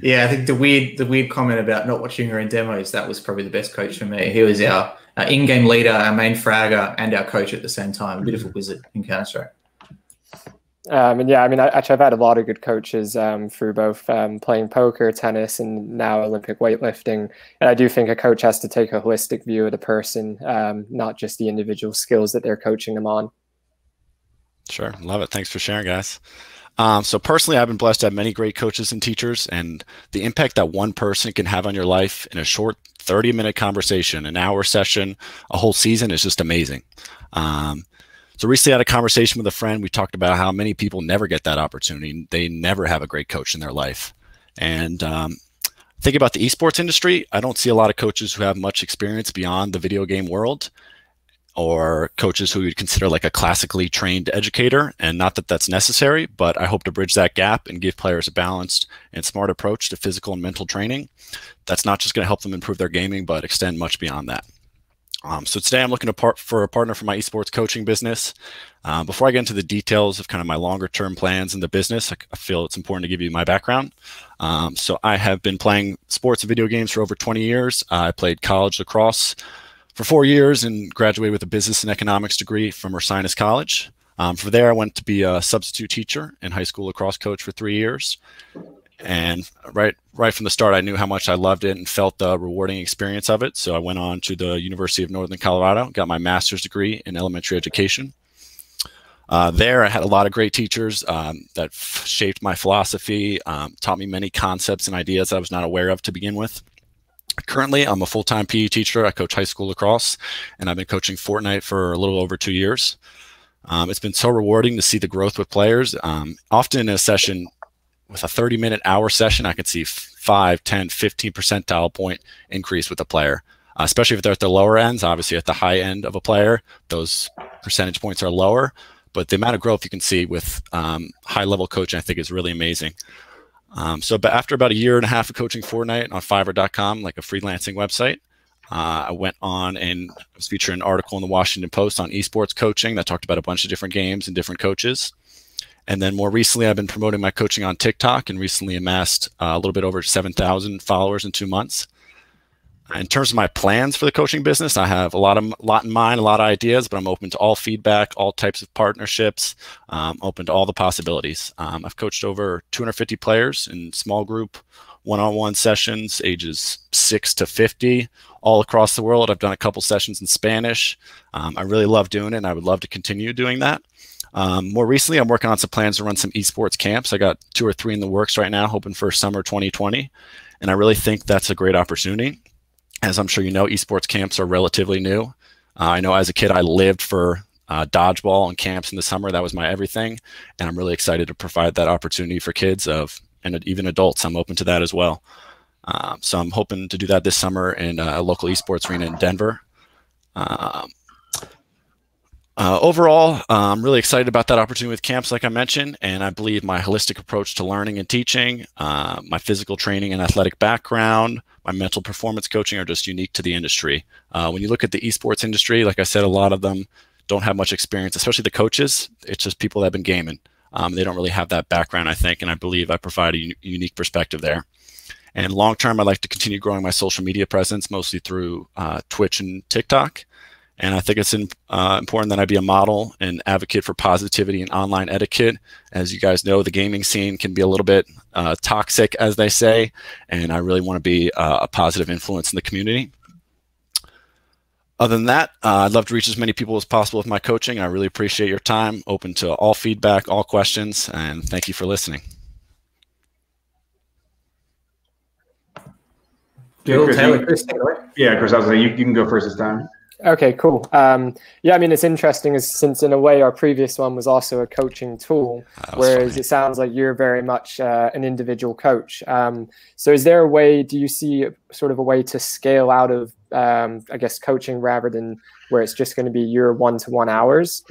Yeah, I think the weird the weird comment about not watching your own demos that was probably the best coach for me. He was our, our in-game leader, our main fragger, and our coach at the same time. A bit of wizard in Counter Strike. Um, and yeah, I mean, I, actually, I've had a lot of good coaches um, through both um, playing poker, tennis, and now Olympic weightlifting. And I do think a coach has to take a holistic view of the person, um, not just the individual skills that they're coaching them on. Sure, love it. Thanks for sharing, guys. Um, so personally, I've been blessed to have many great coaches and teachers, and the impact that one person can have on your life in a short 30-minute conversation, an hour session, a whole season is just amazing. Um, so recently, I had a conversation with a friend. We talked about how many people never get that opportunity. They never have a great coach in their life. And um, think about the esports industry. I don't see a lot of coaches who have much experience beyond the video game world or coaches who you'd consider like a classically trained educator. And not that that's necessary, but I hope to bridge that gap and give players a balanced and smart approach to physical and mental training. That's not just going to help them improve their gaming, but extend much beyond that. Um, so today I'm looking part for a partner for my esports coaching business. Uh, before I get into the details of kind of my longer term plans in the business, I, I feel it's important to give you my background. Um, so I have been playing sports and video games for over 20 years. Uh, I played college lacrosse for four years and graduated with a business and economics degree from Ursinus College. Um, from there, I went to be a substitute teacher and high school lacrosse coach for three years. And right right from the start i knew how much i loved it and felt the rewarding experience of it. So i went on to the university of northern colorado got my master's degree in elementary education. Uh, there i had a lot of great teachers um, that shaped my philosophy um, taught me many concepts and ideas i was not aware of to begin with currently i'm a full-time pe teacher i coach high school lacrosse and i've been coaching fortnite for a little over two years um, it's been so rewarding to see the growth with players. Um, often in a session, with a 30 minute hour session, I can see 5, 10, 15 percentile point increase with a player, uh, especially if they're at the lower ends. Obviously, at the high end of a player, those percentage points are lower. But the amount of growth you can see with um, high level coaching, I think, is really amazing. Um, so, but after about a year and a half of coaching Fortnite on Fiverr.com, like a freelancing website, uh, I went on and was featured an article in the Washington Post on esports coaching that talked about a bunch of different games and different coaches. And then more recently, I've been promoting my coaching on TikTok and recently amassed uh, a little bit over 7,000 followers in two months. In terms of my plans for the coaching business, I have a lot of lot in mind, a lot of ideas, but I'm open to all feedback, all types of partnerships, um, open to all the possibilities. Um, I've coached over 250 players in small group, one-on-one sessions, ages six to 50, all across the world. I've done a couple sessions in Spanish. Um, I really love doing it, and I would love to continue doing that. Um, more recently, I'm working on some plans to run some esports camps. I got two or three in the works right now, hoping for summer 2020. And I really think that's a great opportunity. As I'm sure you know, esports camps are relatively new. Uh, I know as a kid, I lived for uh, dodgeball and camps in the summer. That was my everything. And I'm really excited to provide that opportunity for kids of and even adults. I'm open to that as well. Um, so I'm hoping to do that this summer in a local esports arena in Denver. Um, uh, overall, uh, I'm really excited about that opportunity with camps, like I mentioned, and I believe my holistic approach to learning and teaching, uh, my physical training and athletic background, my mental performance coaching are just unique to the industry. Uh, when you look at the esports industry, like I said, a lot of them don't have much experience, especially the coaches. It's just people that have been gaming. Um, they don't really have that background, I think, and I believe I provide a unique perspective there. And long term, I'd like to continue growing my social media presence, mostly through uh, Twitch and TikTok And I think it's in, uh, important that I be a model and advocate for positivity and online etiquette. As you guys know, the gaming scene can be a little bit uh, toxic, as they say, and I really want to be uh, a positive influence in the community. Other than that, uh, I'd love to reach as many people as possible with my coaching. I really appreciate your time. Open to all feedback, all questions, and thank you for listening. Chris, Taylor, Chris, yeah, Chris, I was saying you, you can go first this time. Okay, cool. Um, yeah, I mean, it's interesting is since in a way our previous one was also a coaching tool, whereas funny. it sounds like you're very much uh, an individual coach. Um, so, is there a way? Do you see sort of a way to scale out of, um, I guess, coaching rather than where it's just going to be your one-to-one hours?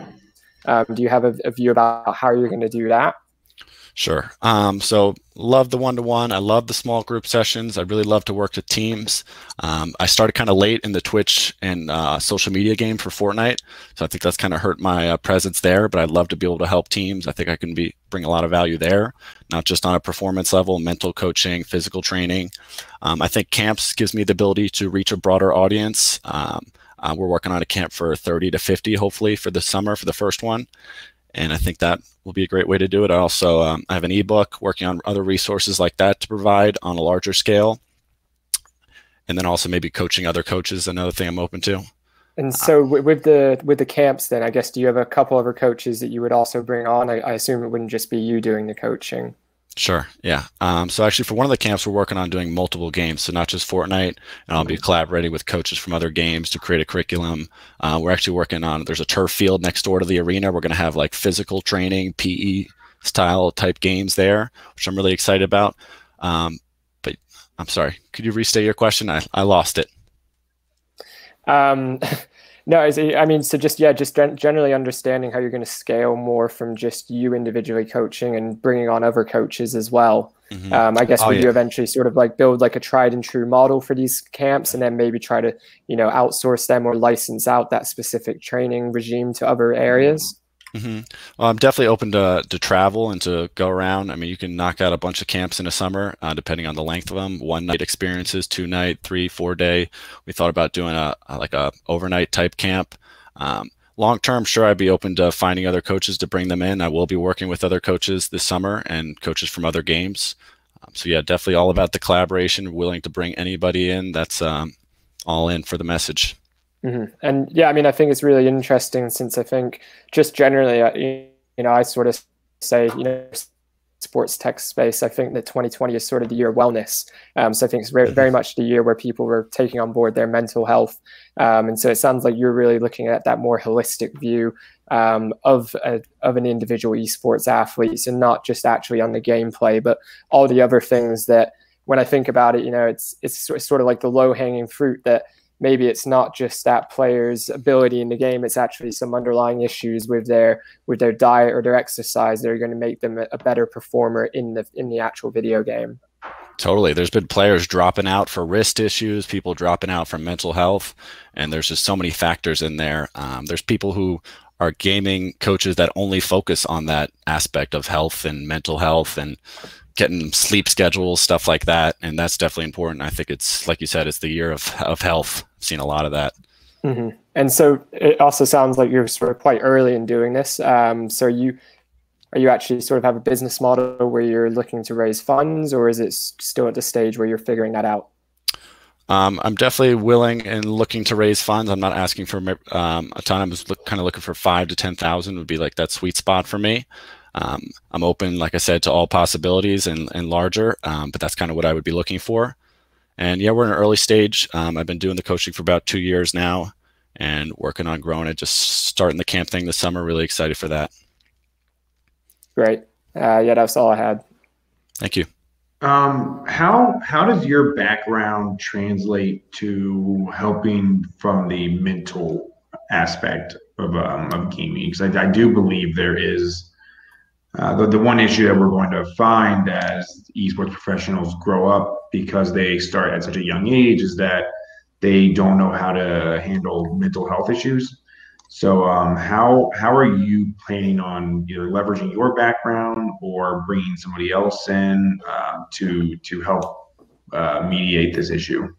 Um, do you have a, a view about how you're going to do that? Sure. Um, so love the one-to-one. I love the small group sessions. I really love to work with teams. Um, I started kind of late in the Twitch and uh, social media game for Fortnite, so I think that's kind of hurt my uh, presence there. But I'd love to be able to help teams. I think I can be bring a lot of value there, not just on a performance level, mental coaching, physical training. Um, I think camps gives me the ability to reach a broader audience. Um, uh, we're working on a camp for 30 to 50, hopefully, for the summer for the first one and I think that will be a great way to do it. I also um, I have an ebook working on other resources like that to provide on a larger scale, and then also maybe coaching other coaches. Another thing I'm open to. And so with the with the camps, then I guess do you have a couple other coaches that you would also bring on? I, I assume it wouldn't just be you doing the coaching. Sure. Yeah. Um, so actually, for one of the camps, we're working on doing multiple games. So not just Fortnite, and I'll be collaborating with coaches from other games to create a curriculum. Uh, we're actually working on. There's a turf field next door to the arena. We're going to have like physical training, PE style type games there, which I'm really excited about. Um, but I'm sorry. Could you restate your question? I I lost it. Um, No, I mean, so just yeah, just generally understanding how you're going to scale more from just you individually coaching and bringing on other coaches as well. Mm-hmm. Um, I guess oh, would yeah. you eventually sort of like build like a tried and true model for these camps, and then maybe try to you know outsource them or license out that specific training regime to other areas? Mm-hmm. Well, I'm definitely open to, to travel and to go around. I mean, you can knock out a bunch of camps in a summer, uh, depending on the length of them. One night experiences, two night, three, four day. We thought about doing a, a like a overnight type camp. Um, long term, sure, I'd be open to finding other coaches to bring them in. I will be working with other coaches this summer and coaches from other games. Um, so yeah, definitely all about the collaboration. Willing to bring anybody in. That's um, all in for the message. Mm-hmm. And yeah, I mean, I think it's really interesting since I think just generally, uh, you know, I sort of say, you know, sports tech space, I think that 2020 is sort of the year of wellness. Um, so I think it's very, very much the year where people were taking on board their mental health. Um, and so it sounds like you're really looking at that more holistic view um, of a, of an individual esports athlete, and not just actually on the gameplay, but all the other things that when I think about it, you know, it's it's sort of like the low hanging fruit that maybe it's not just that player's ability in the game it's actually some underlying issues with their with their diet or their exercise that are going to make them a, better performer in the in the actual video game. Totally. There's been players dropping out for wrist issues people dropping out from mental health and there's just so many factors in there. Um, there's people who are gaming coaches that only focus on that aspect of health and mental health and getting sleep schedules, stuff like that. And that's definitely important. I think it's, like you said, it's the year of, of health. I've seen a lot of that. Mm-hmm. And so it also sounds like you're sort of quite early in doing this. Um, so you, are you actually sort of have a business model where you're looking to raise funds or is it still at the stage where you're figuring that out? Um, I'm definitely willing and looking to raise funds. I'm not asking for um, a ton. I'm just look, kind of looking for five to 10,000 would be like that sweet spot for me. Um, I'm open, like I said, to all possibilities and, and larger, um, but that's kind of what I would be looking for. And yeah, we're in an early stage. Um, I've been doing the coaching for about two years now and working on growing it, just starting the camp thing this summer. Really excited for that. Great. Uh, yeah, that's all I had. Thank you. Um, how how does your background translate to helping from the mental aspect of um, of gaming? Because I, I do believe there is uh, the, the one issue that we're going to find as esports professionals grow up because they start at such a young age is that they don't know how to handle mental health issues. So, um, how how are you planning on either leveraging your background or bringing somebody else in uh, to to help uh, mediate this issue?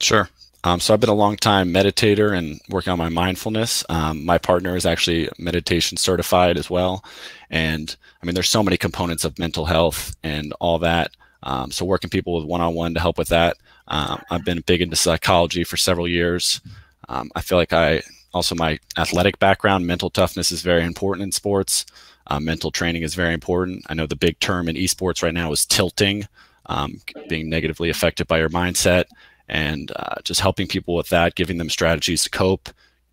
Sure. Um, so I've been a long time meditator and working on my mindfulness. Um, my partner is actually meditation certified as well. And I mean, there's so many components of mental health and all that. Um, so working people with one-on-one to help with that. Um, I've been big into psychology for several years. Um, I feel like I also my athletic background, mental toughness is very important in sports. Uh, mental training is very important. I know the big term in esports right now is tilting, um, being negatively affected by your mindset, and uh, just helping people with that, giving them strategies to cope.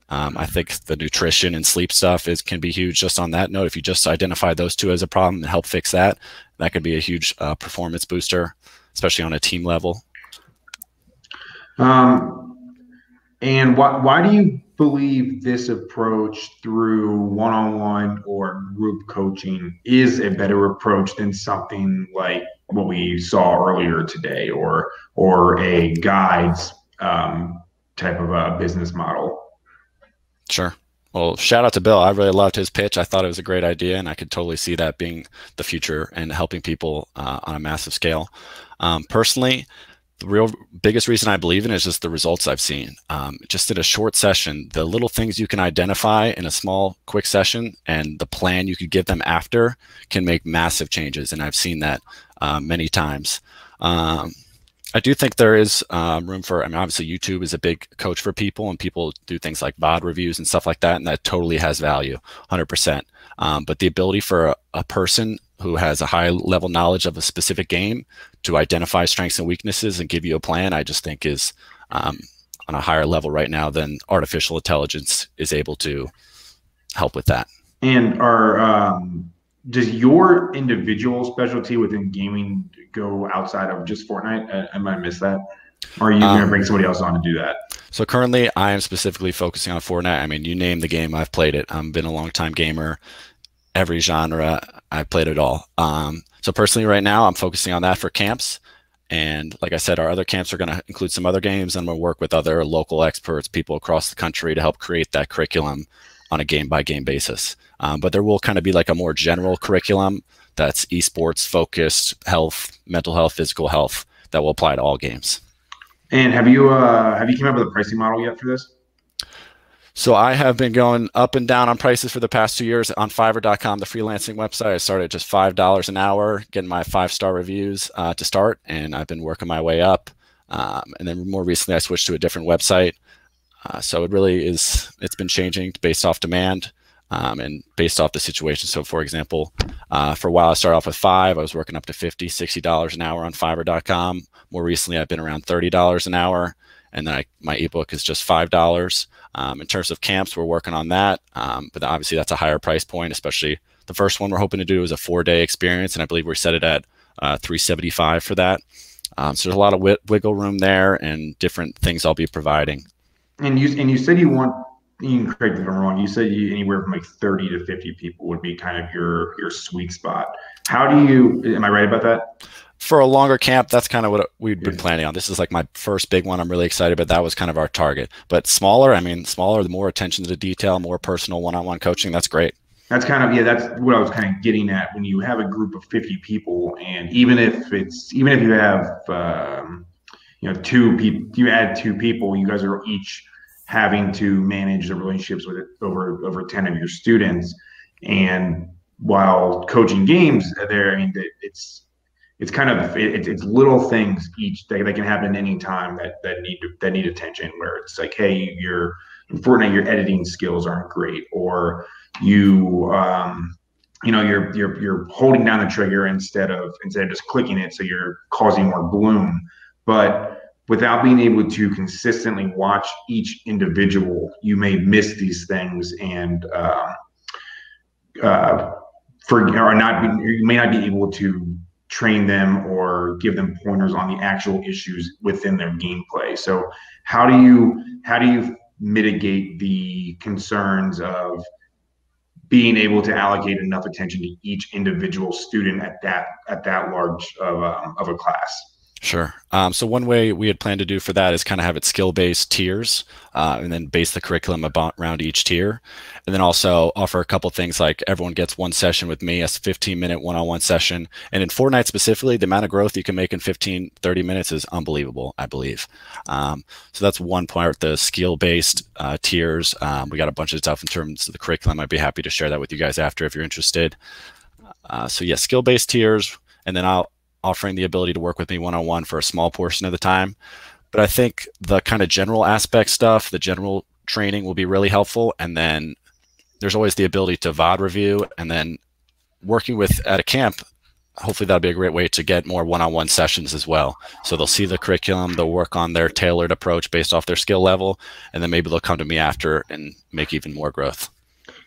Um, I think the nutrition and sleep stuff is can be huge. Just on that note, if you just identify those two as a problem and help fix that, that could be a huge uh, performance booster, especially on a team level. Um, and why why do you believe this approach through one-on-one or group coaching is a better approach than something like what we saw earlier today, or or a guides um, type of a business model? Sure. Well, shout out to Bill. I really loved his pitch. I thought it was a great idea, and I could totally see that being the future and helping people uh, on a massive scale. Um, personally, the real biggest reason I believe in is just the results I've seen. Um, just in a short session, the little things you can identify in a small, quick session and the plan you could give them after can make massive changes. And I've seen that uh, many times. Um, I do think there is um, room for, I mean, obviously YouTube is a big coach for people and people do things like VOD reviews and stuff like that. And that totally has value, 100%. Um, but the ability for a, a, person who has a high level knowledge of a specific game to identify strengths and weaknesses and give you a plan, I just think is um, on a higher level right now than artificial intelligence is able to help with that. And are, um, does your individual specialty within gaming go outside of just Fortnite? I, I might miss that. Or are you um, going to bring somebody else on to do that? So currently, I am specifically focusing on Fortnite. I mean, you name the game, I've played it. I've been a long time gamer. Every genre, I've played it all. Um, so personally, right now, I'm focusing on that for camps. And like I said, our other camps are going to include some other games, and to work with other local experts, people across the country, to help create that curriculum on a game by game basis. Um, but there will kind of be like a more general curriculum that's esports focused, health, mental health, physical health that will apply to all games. And have you uh, have you came up with a pricing model yet for this? So I have been going up and down on prices for the past two years on Fiverr.com, the freelancing website. I started at just five dollars an hour, getting my five star reviews uh, to start, and I've been working my way up. Um, and then more recently, I switched to a different website. Uh, so it really is. It's been changing based off demand um, and based off the situation. So, for example, uh, for a while I started off with five. I was working up to 50 $60 an hour on Fiverr.com. More recently, I've been around $30 an hour. And then I, my ebook is just $5. Um, in terms of camps, we're working on that. Um, but obviously, that's a higher price point, especially the first one we're hoping to do is a four day experience. And I believe we set it at uh, 375 for that. Um, so there's a lot of wiggle room there and different things I'll be providing. And you and you said you want you can correct me if I'm wrong. You said you, anywhere from like 30 to 50 people would be kind of your your sweet spot. How do you? Am I right about that? For a longer camp, that's kind of what we've been planning on. This is like my first big one. I'm really excited, but that was kind of our target. But smaller, I mean, smaller, the more attention to the detail, more personal one-on-one coaching. That's great. That's kind of yeah. That's what I was kind of getting at when you have a group of 50 people, and even if it's even if you have um, you know two people, you add two people, you guys are each having to manage the relationships with over over 10 of your students and while coaching games there i mean it's it's kind of it, it's little things each day that can happen any time that that need that need attention where it's like hey you're in Fortnite your editing skills aren't great or you um you know you're you're you're holding down the trigger instead of instead of just clicking it so you're causing more bloom. But without being able to consistently watch each individual, you may miss these things and uh, uh, for or not you may not be able to train them or give them pointers on the actual issues within their gameplay. So how do you how do you mitigate the concerns of being able to allocate enough attention to each individual student at that at that large of, um, of a class? Sure. Um, so one way we had planned to do for that is kind of have it skill-based tiers, uh, and then base the curriculum about, around each tier, and then also offer a couple things like everyone gets one session with me, a 15-minute one-on-one session, and in Fortnite specifically, the amount of growth you can make in 15, 30 minutes is unbelievable, I believe. Um, so that's one part, the skill-based uh, tiers. Um, we got a bunch of stuff in terms of the curriculum. I'd be happy to share that with you guys after if you're interested. Uh, so yeah, skill-based tiers, and then I'll offering the ability to work with me one on one for a small portion of the time. But I think the kind of general aspect stuff, the general training will be really helpful. And then there's always the ability to VOD review and then working with at a camp. Hopefully that'll be a great way to get more one-on-one sessions as well. So they'll see the curriculum, they'll work on their tailored approach based off their skill level, and then maybe they'll come to me after and make even more growth.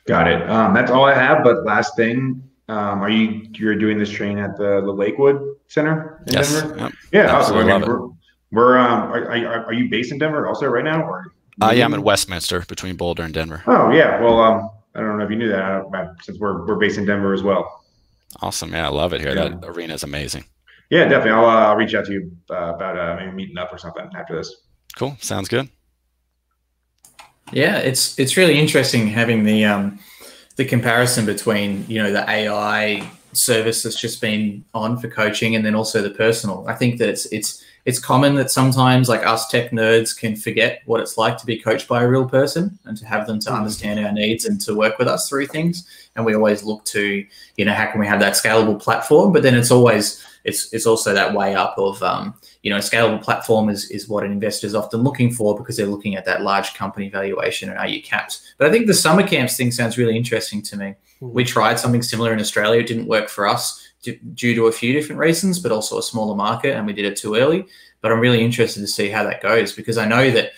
Got it. Um, that's all I have. But last thing, um, are you you're doing this training at the, the Lakewood Center in yes. Denver? Yep. Yeah, awesome. I mean, we're, we're um, are, are, are you based in Denver also right now, or? Uh, yeah, I'm in Westminster between Boulder and Denver. Oh yeah, well, um, I don't know if you knew that since we're we're based in Denver as well. Awesome, yeah, I love it here. Yeah. That arena is amazing. Yeah, definitely. I'll, uh, I'll reach out to you uh, about uh, maybe meeting up or something after this. Cool, sounds good. Yeah, it's it's really interesting having the um, the comparison between you know the AI service that's just been on for coaching and then also the personal. I think that it's it's it's common that sometimes like us tech nerds can forget what it's like to be coached by a real person and to have them to mm. understand our needs and to work with us through things. And we always look to, you know, how can we have that scalable platform? But then it's always it's it's also that way up of um, you know, a scalable platform is is what an investor is often looking for because they're looking at that large company valuation and are you capped? But I think the summer camps thing sounds really interesting to me. Mm. We tried something similar in Australia. It didn't work for us due to a few different reasons, but also a smaller market, and we did it too early. But I'm really interested to see how that goes because I know that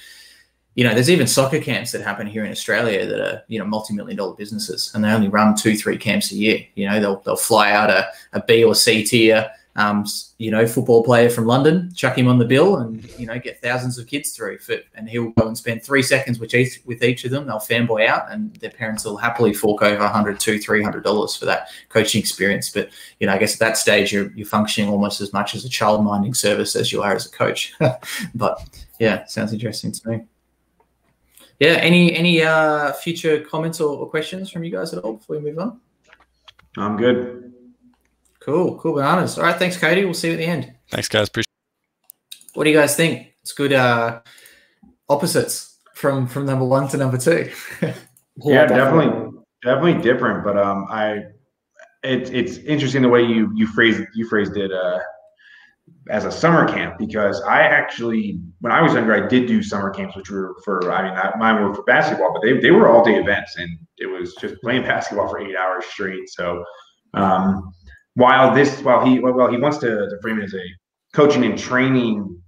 you know there's even soccer camps that happen here in Australia that are you know multi-million dollar businesses, and they only run two three camps a year. You know they'll they'll fly out a, a B or C tier um, you know, football player from London, chuck him on the bill, and you know, get thousands of kids through. For, and he'll go and spend three seconds with each with each of them. They'll fanboy out, and their parents will happily fork over 100 to 300 dollars for that coaching experience. But you know, I guess at that stage, you're you're functioning almost as much as a child minding service as you are as a coach. but yeah, sounds interesting to me. Yeah, any any uh, future comments or, or questions from you guys at all before we move on? I'm good. Cool, cool bananas. All right, thanks, Cody. We'll see you at the end. Thanks, guys. Appreciate. What do you guys think? It's good uh, opposites from from number one to number two. yeah, yeah definitely. definitely, definitely different. But um, I, it's it's interesting the way you you phrased you phrased it uh, as a summer camp because I actually when I was younger I did do summer camps which were for I mean not, mine were for basketball but they they were all day events and it was just playing basketball for eight hours straight. So um, while this while he well he wants to, to frame it as a coaching and training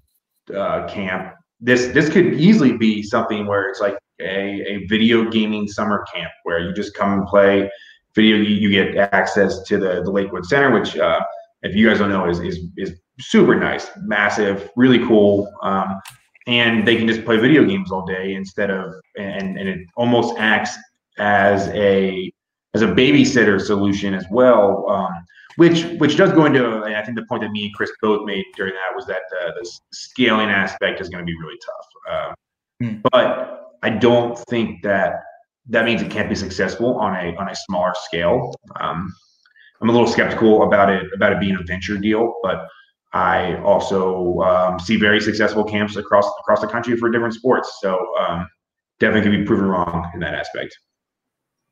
uh, camp this this could easily be something where it's like a, a video gaming summer camp where you just come and play. Video you, you get access to the, the lakewood center which uh, if you guys don't know is, is is super nice massive really cool um, and they can just play video games all day instead of and and it almost acts as a as a babysitter solution as well um, which which does go into I think the point that me and Chris both made during that was that uh, the scaling aspect is going to be really tough. mm. But I don't think that that means it can't be successful on a on a smaller scale. Um, I'm a little skeptical about it about it being a venture deal, but I also um, see very successful camps across across the country for different sports. So um, definitely can be proven wrong in that aspect.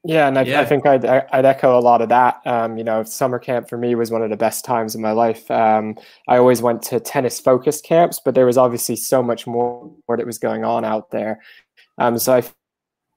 Yeah, and I, yeah. I think I'd, I'd echo a lot of that. Um, you know, summer camp for me was one of the best times in my life. Um, I always went to tennis focused camps, but there was obviously so much more that was going on out there. Um, so I,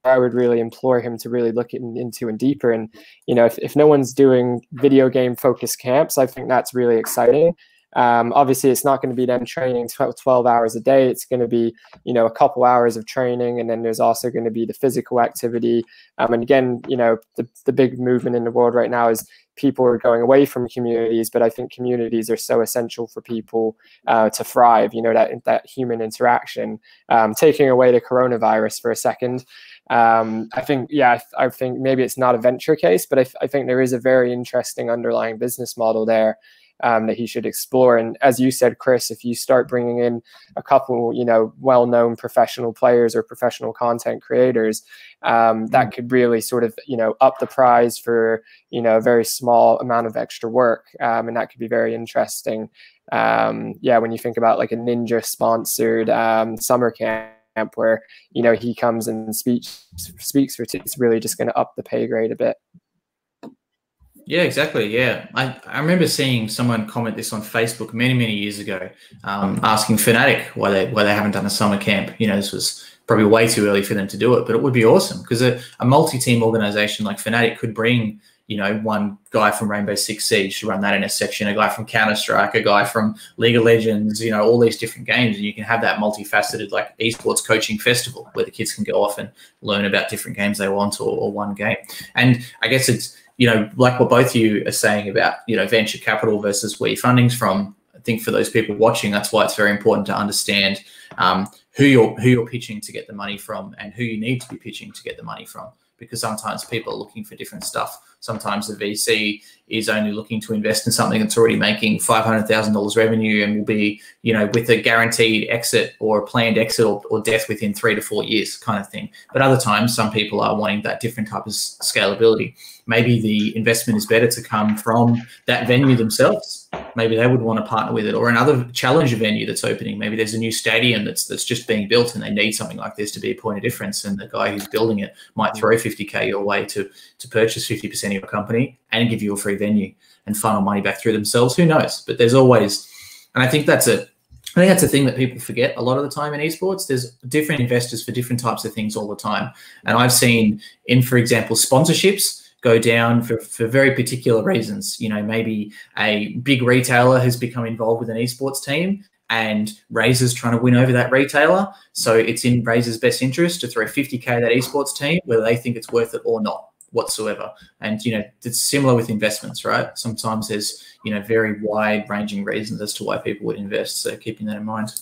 I would really implore him to really look in, into and deeper. And you know, if, if no one's doing video game focused camps, I think that's really exciting. Um, obviously, it's not going to be them training 12, 12 hours a day. It's going to be, you know, a couple hours of training, and then there's also going to be the physical activity. Um, and again, you know, the, the big movement in the world right now is people are going away from communities, but I think communities are so essential for people uh, to thrive. You know, that that human interaction. Um, taking away the coronavirus for a second, um, I think, yeah, I, I, think maybe it's not a venture case, but I, I think there is a very interesting underlying business model there um, that he should explore. And as you said, Chris, if you start bringing in a couple, you know, well-known professional players or professional content creators, um, that mm. could really sort of, you know, up the prize for, you know, a very small amount of extra work, um, and that could be very interesting. Um, yeah, when you think about like a Ninja sponsored um, summer camp where you know he comes and speaks speaks for it's really just going to up the pay grade a bit. Yeah, exactly. Yeah, I, I remember seeing someone comment this on Facebook many many years ago, um, asking Fnatic why they why they haven't done a summer camp. You know, this was probably way too early for them to do it, but it would be awesome because a, a multi team organization like Fnatic could bring you know, one guy from Rainbow Six Siege to run that in a section, a guy from Counter Strike, a guy from League of Legends, you know, all these different games, and you can have that multifaceted like esports coaching festival where the kids can go off and learn about different games they want or, or one game. And I guess it's you know, like what both of you are saying about you know venture capital versus where your funding's from. I think for those people watching, that's why it's very important to understand um, who you're who you're pitching to get the money from and who you need to be pitching to get the money from because sometimes people are looking for different stuff. Sometimes the VC is only looking to invest in something that's already making five hundred thousand dollars revenue and will be, you know, with a guaranteed exit or a planned exit or, or death within three to four years, kind of thing. But other times, some people are wanting that different type of scalability. Maybe the investment is better to come from that venue themselves. Maybe they would want to partner with it, or another challenger venue that's opening. Maybe there's a new stadium that's that's just being built, and they need something like this to be a point of difference. And the guy who's building it might throw 50k your way to to purchase 50% of your company and give you a free venue and funnel money back through themselves. Who knows? But there's always, and I think that's a, I think that's a thing that people forget a lot of the time in esports. There's different investors for different types of things all the time. And I've seen in, for example, sponsorships go down for, for very particular reasons. You know, maybe a big retailer has become involved with an esports team and Razer's trying to win over that retailer. So it's in Razer's best interest to throw 50K at that esports team, whether they think it's worth it or not whatsoever. And you know, it's similar with investments, right? Sometimes there's you know very wide ranging reasons as to why people would invest. So keeping that in mind.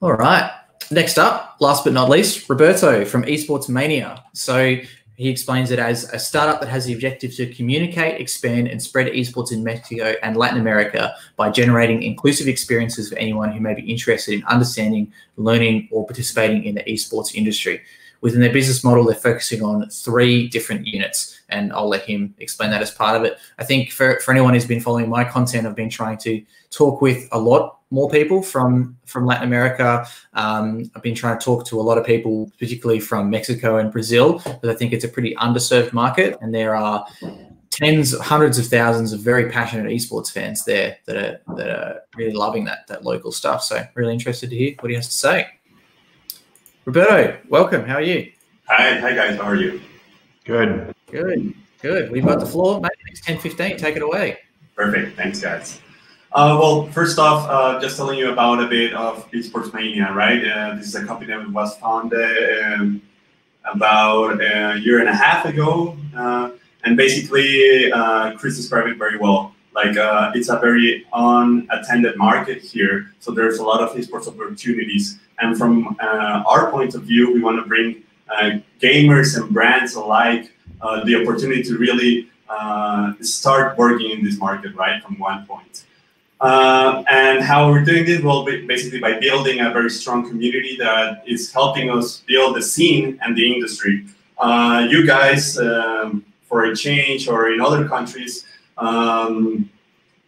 All right. Next up, last but not least, Roberto from Esports Mania. So he explains it as a startup that has the objective to communicate, expand, and spread esports in Mexico and Latin America by generating inclusive experiences for anyone who may be interested in understanding, learning, or participating in the esports industry within their business model, they're focusing on three different units, and I'll let him explain that as part of it. I think for, for anyone who's been following my content, I've been trying to talk with a lot more people from from Latin America. Um, I've been trying to talk to a lot of people, particularly from Mexico and Brazil, because I think it's a pretty underserved market, and there are tens, hundreds of thousands of very passionate esports fans there that are that are really loving that that local stuff. So really interested to hear what he has to say. Roberto, welcome. How are you? Hi, hi guys. How are you? Good. Good. Good. We've got the floor. Maybe next 10, 15. Take it away. Perfect. Thanks, guys. Uh, well, first off, uh, just telling you about a bit of Esports Mania, right? Uh, this is a company that was founded um, about a year and a half ago. Uh, and basically, uh, Chris described it very well. Like, uh, it's a very unattended market here. So there's a lot of esports opportunities. And from uh, our point of view, we want to bring uh, gamers and brands alike uh, the opportunity to really uh, start working in this market, right, from one point. Uh, and how we're doing this? Well, basically by building a very strong community that is helping us build the scene and the industry. You guys, um, for a change or in other countries, um,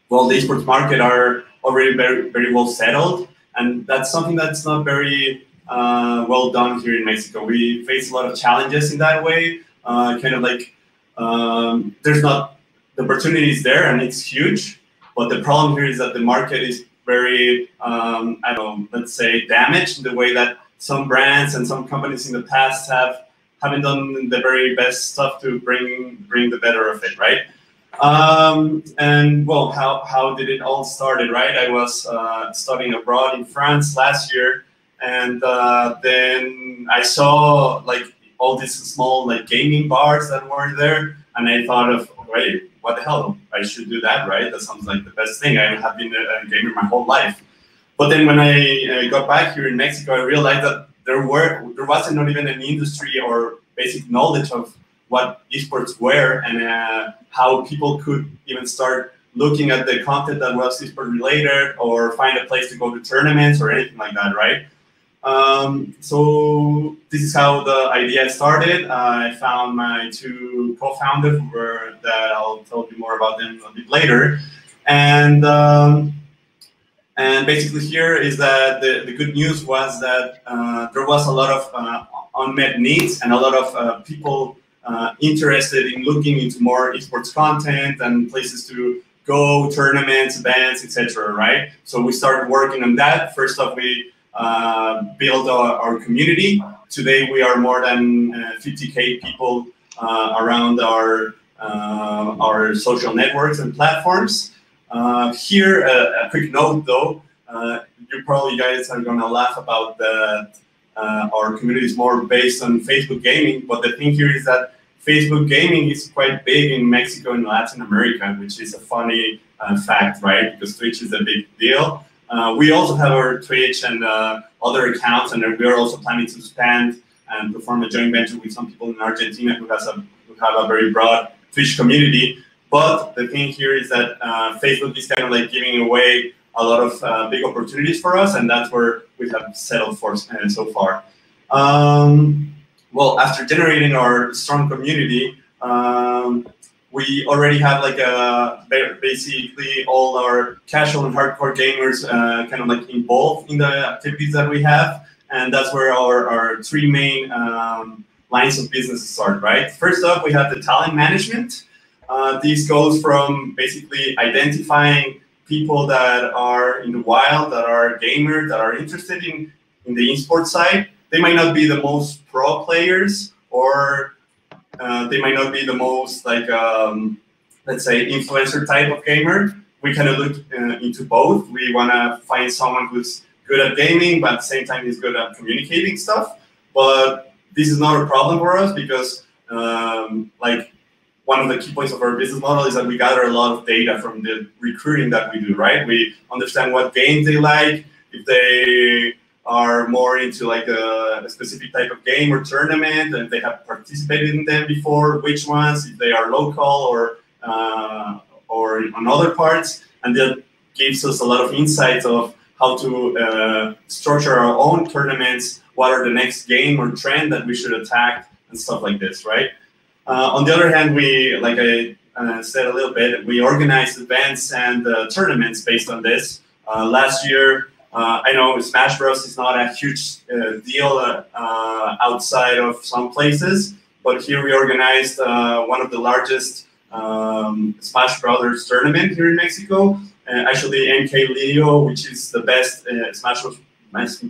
well, the esports market are already very, very well settled and that's something that's not very uh, well done here in Mexico. We face a lot of challenges in that way. Uh, kind of like um, there's not the opportunity is there and it's huge, but the problem here is that the market is very um, I don't know, let's say damaged in the way that some brands and some companies in the past have haven't done the very best stuff to bring bring the better of it, right? Um, and well, how, how did it all started, right? I was uh, studying abroad in France last year, and uh, then I saw like all these small like gaming bars that were there, and I thought of, wait, what the hell? I should do that, right? That sounds like the best thing. I have been a, gamer my whole life. But then when I uh, got back here in Mexico, I realized that there were there wasn't not even an industry or basic knowledge of what esports were and uh, how people could even start looking at the content that was esports related or find a place to go to tournaments or anything like that, right? Um, so this is how the idea started. I found my two co-founders that I'll tell you more about them a bit later. And um, and basically here is that the, the good news was that uh, there was a lot of uh, unmet needs and a lot of uh, people uh, interested in looking into more esports content and places to go, tournaments, events, etc. Right? So we started working on that. First off, we uh, build our, our, community. Today we are more than 50k uh, people uh, around our uh, our social networks and platforms. here, a quick note though, you probably guys are gonna laugh about that. our community is more based on Facebook gaming, but the thing here is that Facebook gaming is quite big in Mexico and Latin America, which is a funny uh, fact, right? Because Twitch is a big deal. Uh, we also have our Twitch and uh, other accounts, and we are also planning to expand and perform a joint venture with some people in Argentina who has a who have a very broad Twitch community. But the thing here is that uh, Facebook is kind of like giving away a lot of uh, big opportunities for us, and that's where we have settled for uh, so far. Um, well, after generating our strong community, um, we already have like a basically all our casual and hardcore gamers uh, kind of like involved in the activities that we have, and that's where our, our three main um, lines of business start. Right. First up, we have the talent management. Uh, this goes from basically identifying people that are in the wild, that are gamers, that are interested in in the esports side. They might not be the most pro players or uh, they might not be the most like um, let's say influencer type of gamer. We kind of look uh, into both. We want to find someone who's good at gaming, but at the same time he's good at communicating stuff. But this is not a problem for us because um, like one of the key points of our business model is that we gather a lot of data from the recruiting that we do, right? We understand what games they like, if they are more into like a, a, specific type of game or tournament and they have participated in them before, which ones, if they are local or uh, or on other parts, and that gives us a lot of insights of how to uh, structure our own tournaments, what are the next game or trend that we should attack, and stuff like this, right? Uh, on the other hand, we, like I uh, said a little bit, we organize events and uh, tournaments based on this. Uh, last year, uh, I know Smash Bros is not a huge uh, deal uh, outside of some places, but here we organized one of the largest um, Smash Brothers tournament here in Mexico. actually, MK Leo, which is the best Smash Bros.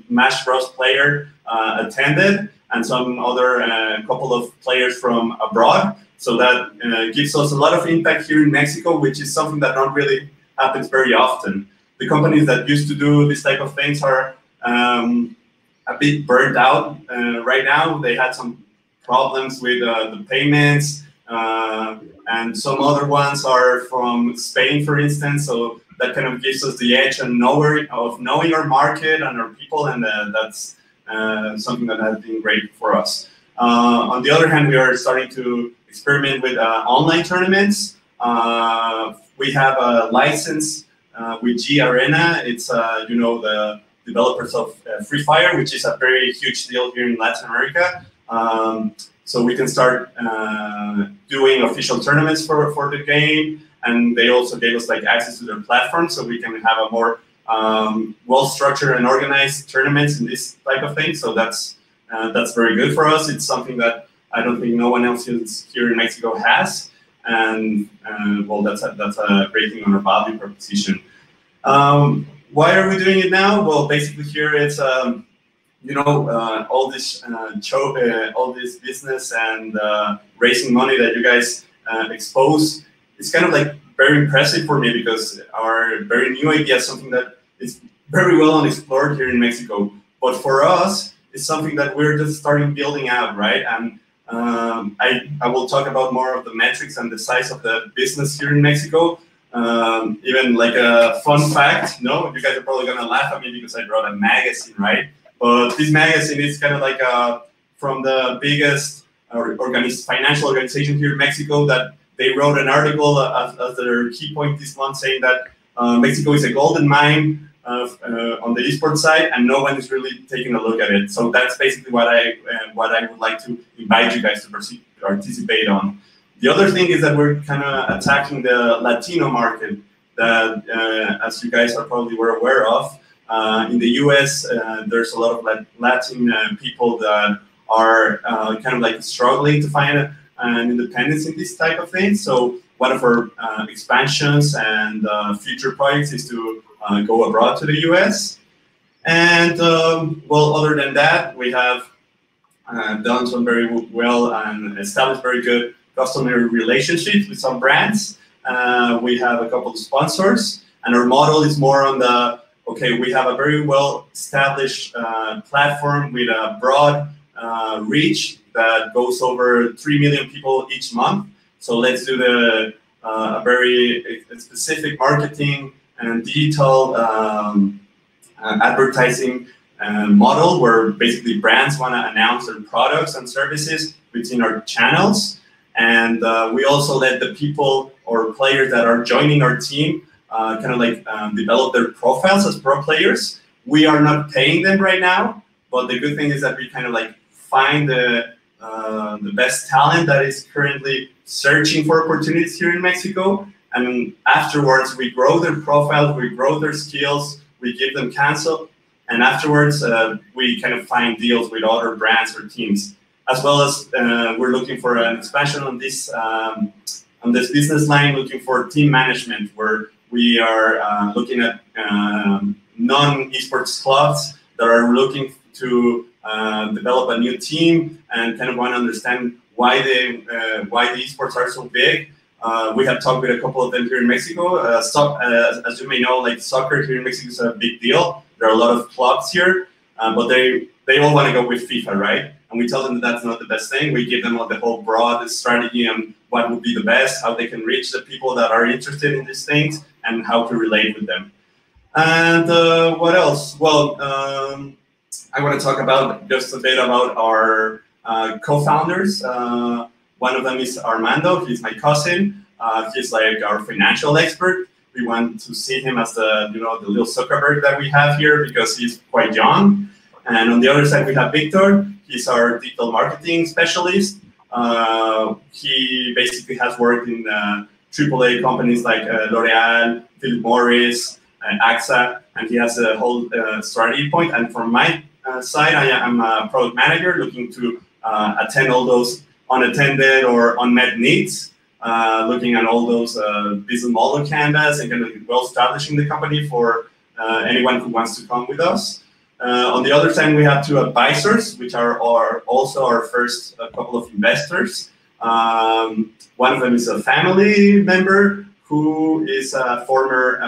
Smash Bros. player, attended, and some other couple of players from abroad. So that uh, gives us a lot of impact here in Mexico, which is something that not really happens very often the companies that used to do this type of things are um, a bit burned out uh, right now. They had some problems with uh, the payments, uh, and some other ones are from Spain, for instance. So that kind of gives us the edge and knowing of knowing our market and our people, and uh, that's uh, something that has been great for us. Uh, on the other hand, we are starting to experiment with online tournaments. we have a license uh, with Garena. It's uh, you know the developers of uh, Free Fire, which is a very huge deal here in Latin America. Um, so we can start uh, doing official tournaments for, for the game, and they also gave us like access to their platform, so we can have a more um, well-structured and organized tournaments and this type of thing. So that's uh, that's very good for us. It's something that I don't think no one else here in Mexico has and uh, well, that's a, that's a great thing on our value proposition. Um, why are we doing it now? Well, basically here it's um, you know uh, all this uh, cho- uh, all this business and uh, raising money that you guys uh, expose. It's kind of like very impressive for me because our very new idea is something that is very well unexplored here in Mexico. But for us, it's something that we're just starting building out, right? And um, I, I will talk about more of the metrics and the size of the business here in Mexico. Um, even like a fun fact, no, you guys are probably gonna laugh at me because I brought a magazine, right? But this magazine is kind of like a, uh, from the biggest uh, organized financial organization here in Mexico that they wrote an article as, as their key point this month saying that uh, Mexico is a golden mine of, uh, on the esports side, and no one is really taking a look at it. So that's basically what I uh, what I would like to invite you guys to participate on. The other thing is that we're kind of attacking the Latino market that, uh, as you guys are probably were aware of, uh, in the U.S. Uh, there's a lot of Latin people that are kind of like struggling to find an independence in this type of thing. So one of our uh, expansions and uh, future projects is to uh, go abroad to the US. And um, well, other than that, we have uh, done some very well and established very good customer relationships with some brands. Uh, we have a couple of sponsors, and our model is more on the okay, we have a very well established uh, platform with a broad reach that goes over 3 million people each month. So let's do the uh, a very specific marketing and digital um, uh, advertising uh, model where basically brands want to announce their products and services within our channels. And uh, we also let the people or players that are joining our team uh, kind of like um, develop their profiles as pro players. We are not paying them right now, but the good thing is that we kind of like find the uh, the best talent that is currently searching for opportunities here in Mexico. And afterwards, we grow their profiles, we grow their skills, we give them cancel, and afterwards, uh, we kind of find deals with other brands or teams. As well as uh, we're looking for an expansion on this um, on this business line, looking for team management, where we are uh, looking at um, non esports clubs that are looking to uh, develop a new team and kind of want to understand why they uh, why the esports are so big. Uh, we have talked with a couple of them here in Mexico. Uh, so, uh, as you may know, like soccer here in Mexico is a big deal. There are a lot of clubs here, uh, but they they all want to go with FIFA, right? And we tell them that that's not the best thing. We give them the whole broad strategy and what would be the best, how they can reach the people that are interested in these things, and how to relate with them. And what else? Well. Um, I want to talk about just a bit about our uh, co-founders. One of them is Armando. He's my cousin. Uh, he's like our financial expert. We want to see him as the you know the little Zuckerberg that we have here because he's quite young. And on the other side, we have Victor. He's our digital marketing specialist. Uh, he basically has worked in uh, AAA companies like uh, L'Oreal, Philip Morris, and AXA, and he has a whole uh, strategy point. And from my uh, side, I am a product manager looking to uh, attend all those unattended or unmet needs, uh, looking at all those uh, business model canvas and kind of well establishing the company for uh, anyone who wants to come with us. on the other side, we have two advisors, which are, are also our first couple of investors. Um, one of them is a family member who is a former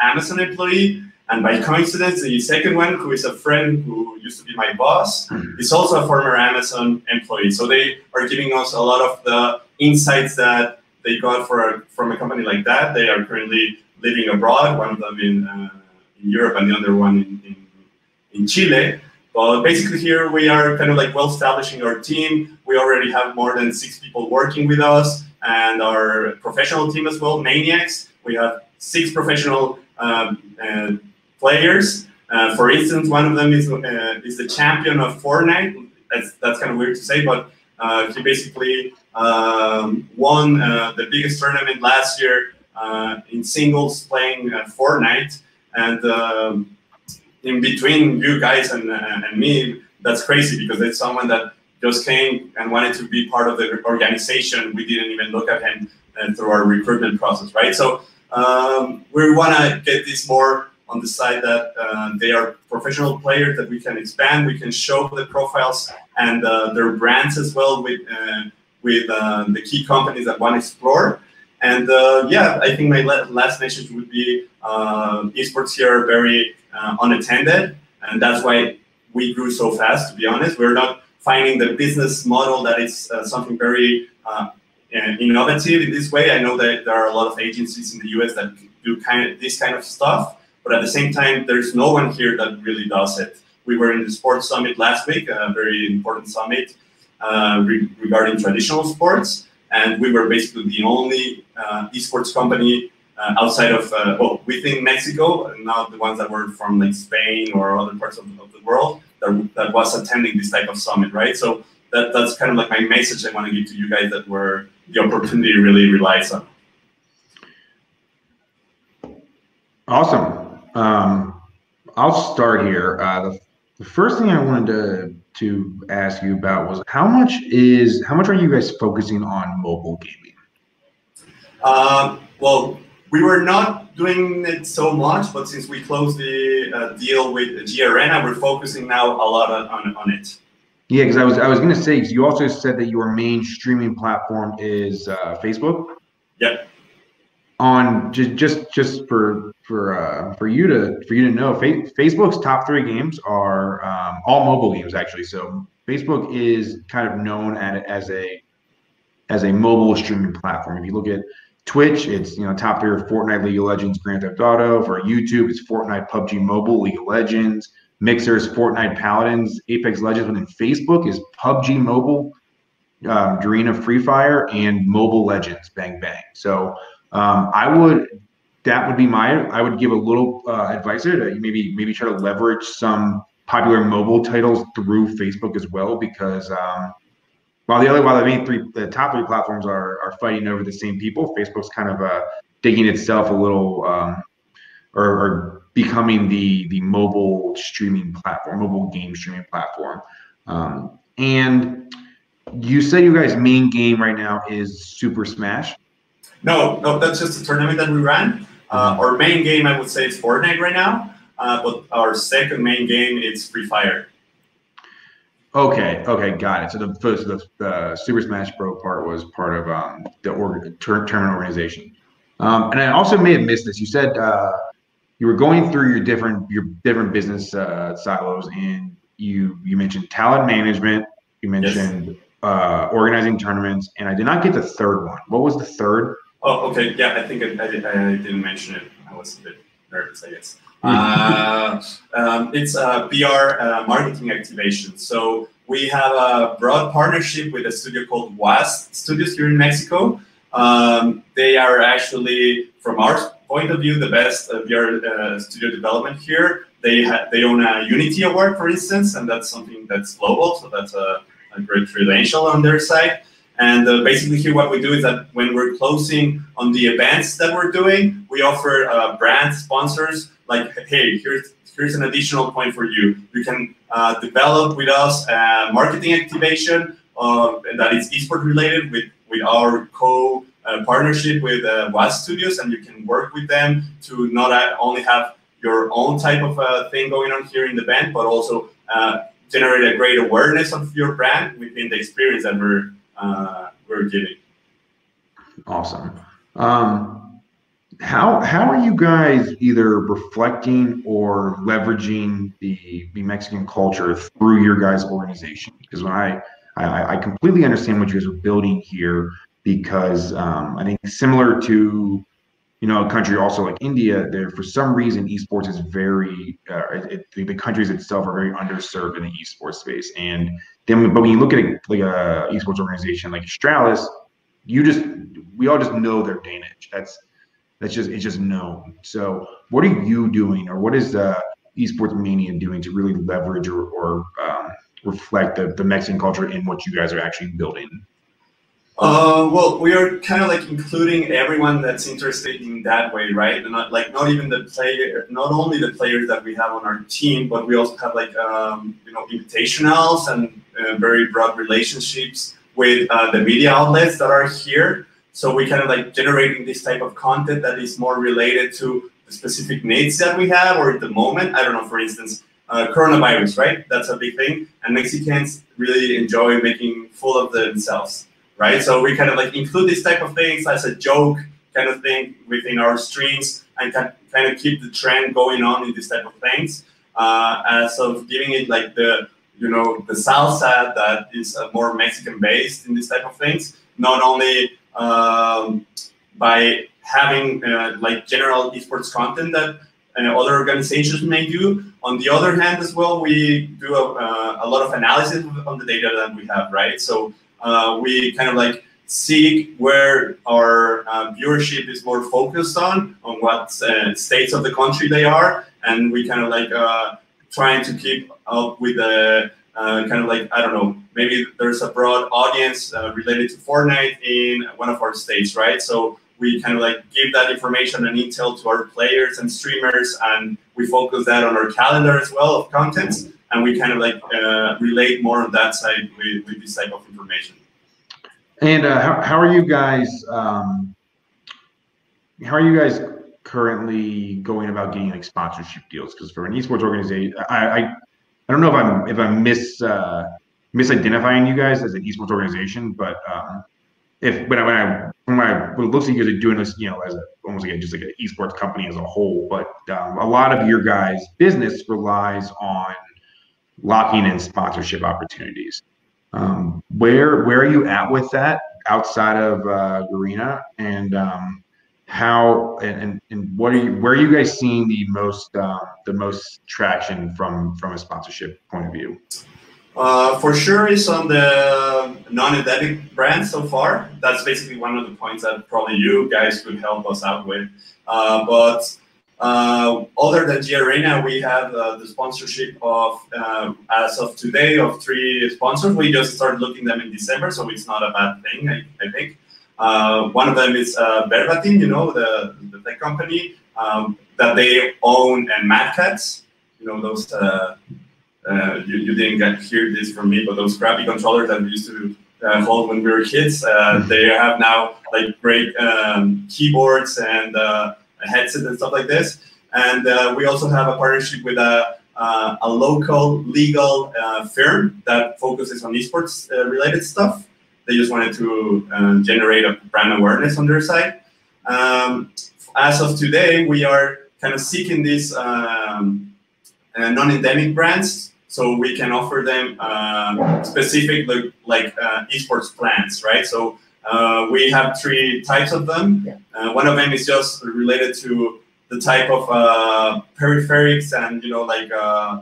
Amazon employee and by coincidence, the second one, who is a friend who used to be my boss, mm-hmm. is also a former Amazon employee. So they are giving us a lot of the insights that they got a, from a company like that. They are currently living abroad, one of them in, uh, in Europe and the other one in, in, in Chile. But basically here we are kind of like well establishing our team. We already have more than six people working with us and our professional team as well, Maniacs. We have six professional um, players. Uh, for instance, one of them is uh, is the champion of Fortnite. That's that's kind of weird to say, but uh, he basically um, won uh, the biggest tournament last year uh, in singles playing uh, Fortnite. And um, in between you guys and, and me, that's crazy because it's someone that just came and wanted to be part of the organization. We didn't even look at him through our recruitment process, right? So um, we want to get this more on the side that uh, they are professional players that we can expand. We can show the profiles and uh, their brands as well with uh, with uh, the key companies that want to explore. And uh, yeah, I think my last message would be esports here are very unattended, and that's why we grew so fast. To be honest, we're not finding the business model that is something very innovative in this way. I know that there are a lot of agencies in the US that do kind of this kind of stuff, but at the same time, there's no one here that really does it. We were in the sports summit last week, a very important summit, uh, re regarding traditional sports, and we were basically the only uh, esports company uh, outside of uh, well within Mexico, not the ones that were from like Spain or other parts of, of the world that, that was attending this type of summit, right? So that that's kind of like my message I want to give to you guys that where the opportunity really relies on. Awesome. Um, I'll start here. Uh, the, the first thing I wanted to to ask you about was how much is how much are you guys focusing on mobile gaming? Um, well, we were not doing it so much, but since we closed the uh, deal with Garena, we're focusing now a lot on, on, on it. Yeah, because I was I was going to say you also said that your main streaming platform is uh, Facebook. Yep. On just just just for for uh, for you to for you to know, fa- Facebook's top three games are um, all mobile games actually. So Facebook is kind of known at, as a as a mobile streaming platform. If you look at Twitch, it's you know top tier Fortnite, League of Legends, Grand Theft Auto. For YouTube, it's Fortnite, PUBG Mobile, League of Legends. Mixers, Fortnite, Paladins, Apex Legends. And then Facebook is PUBG Mobile, um, Garena Free Fire, and Mobile Legends, Bang Bang. So um, I would that would be my I would give a little uh, advice there to maybe maybe try to leverage some popular mobile titles through Facebook as well because um, while the other while the main three the top three platforms are are fighting over the same people, Facebook's kind of uh, digging itself a little um, or, or, becoming the the mobile streaming platform, mobile game streaming platform. Um, and you said you guys' main game right now is Super Smash. No, no, that's just a tournament that we ran. Uh, our main game, I would say, is Fortnite right now. Uh, but our second main game is Free Fire. Okay, okay, got it. So the first, the, the Super Smash Bros. part was part of um, the org- tournament organization. Um, and I also may have missed this. You said uh, you were going through your different your different business uh, silos, and you you mentioned talent management. You mentioned yes. uh, organizing tournaments, and I did not get the third one. What was the third? Oh, okay. Yeah, I think I, I, did, I didn't mention it. I was a bit nervous, I guess. Uh, um, it's a PR uh, marketing activation. So we have a broad partnership with a studio called WAS Studios here in Mexico. Um, they are actually, from our point of view, the best uh, VR uh, studio development here. They they own a Unity Award, for instance, and that's something that's global. So that's a, a great credential on their side. And uh, basically here what we do is that when we're closing on the events that we're doing, we offer uh, brand sponsors like, hey, here's here's an additional point for you. You can uh, develop with us a marketing activation uh, that is esport related with, with our co uh, partnership with uh, WAS Studios, and you can work with them to not only have your own type of uh, thing going on here in the band, but also uh, generate a great awareness of your brand within the experience that we're uh, we're giving. Awesome. Um, how how are you guys either reflecting or leveraging the the Mexican culture through your guys' organization? Because when I I, I completely understand what you guys are building here because um, I think similar to you know a country also like India, there for some reason esports is very uh, it, the countries itself are very underserved in the esports space, and then but when you look at a, like a esports organization like Astralis, you just we all just know they're Danish. That's that's just it's just known. So what are you doing, or what is the esports mania doing to really leverage or, or um, reflect the, the Mexican culture in what you guys are actually building? Uh, well, we are kind of like including everyone that's interested in that way, right? Not like not even the player, not only the players that we have on our team, but we also have like um, you know invitationals and uh, very broad relationships with uh, the media outlets that are here. So we kind of like generating this type of content that is more related to the specific needs that we have, or at the moment. I don't know, for instance, uh, coronavirus, right? That's a big thing, and Mexicans really enjoy making full of themselves right? So we kind of like include these type of things as a joke kind of thing within our streams and kind of keep the trend going on in these type of things. Uh, as of giving it like the you know the salsa that is uh, more Mexican based in these type of things, not only um, by having uh, like general esports content that uh, other organizations may do, on the other hand, as well, we do a, uh, a lot of analysis on the data that we have, right? So uh, we kind of like seek where our uh, viewership is more focused on, on what uh, states of the country they are, and we kind of like uh, trying to keep up with the uh, kind of like I don't know, maybe there's a broad audience related to Fortnite in one of our states, right? So we kind of like give that information and intel to our players and streamers, and we focus that on our calendar as well of content, and we kind of like uh, relate more on that side with, with this type of information. And uh, how, how are you guys? Um, how are you guys currently going about getting like sponsorship deals? Because for an esports organization, I, I, I don't know if I'm if I'm mis uh, misidentifying you guys as an esports organization, but um, if when I when I when I when it looks like you guys are doing this, you know, as a almost like a, just like an esports company as a whole, but um, a lot of your guys' business relies on locking in sponsorship opportunities. Um, where where are you at with that outside of uh, and um, how and, and what are you where are you guys seeing the most uh, the most traction from from a sponsorship point of view? Uh, for sure, is on the non-endemic brand so far. That's basically one of the points that probably you guys could help us out with. Uh, but uh, other than Garena, we have uh, the sponsorship of, uh, as of today, of three sponsors. We just started looking them in December, so it's not a bad thing, I, I think. Uh, one of them is uh, Verbatim, you know, the, the tech company um, that they own, and Mad Catz, you know, those uh, you, you, didn't get hear this from me, but those crappy controllers that we used to uh, hold when we were kids, uh, mm-hmm. they have now like great um, keyboards and uh, headsets and stuff like this. And uh, we also have a partnership with a, uh, a local legal firm that focuses on esports related stuff. They just wanted to generate a brand awareness on their side. Um, as of today, we are kind of seeking these um, non-endemic brands so we can offer them uh, specific like uh, esports plans, right? So uh, we have three types of them. Yeah. Uh, one of them is just related to the type of uh, peripherals and you know like uh,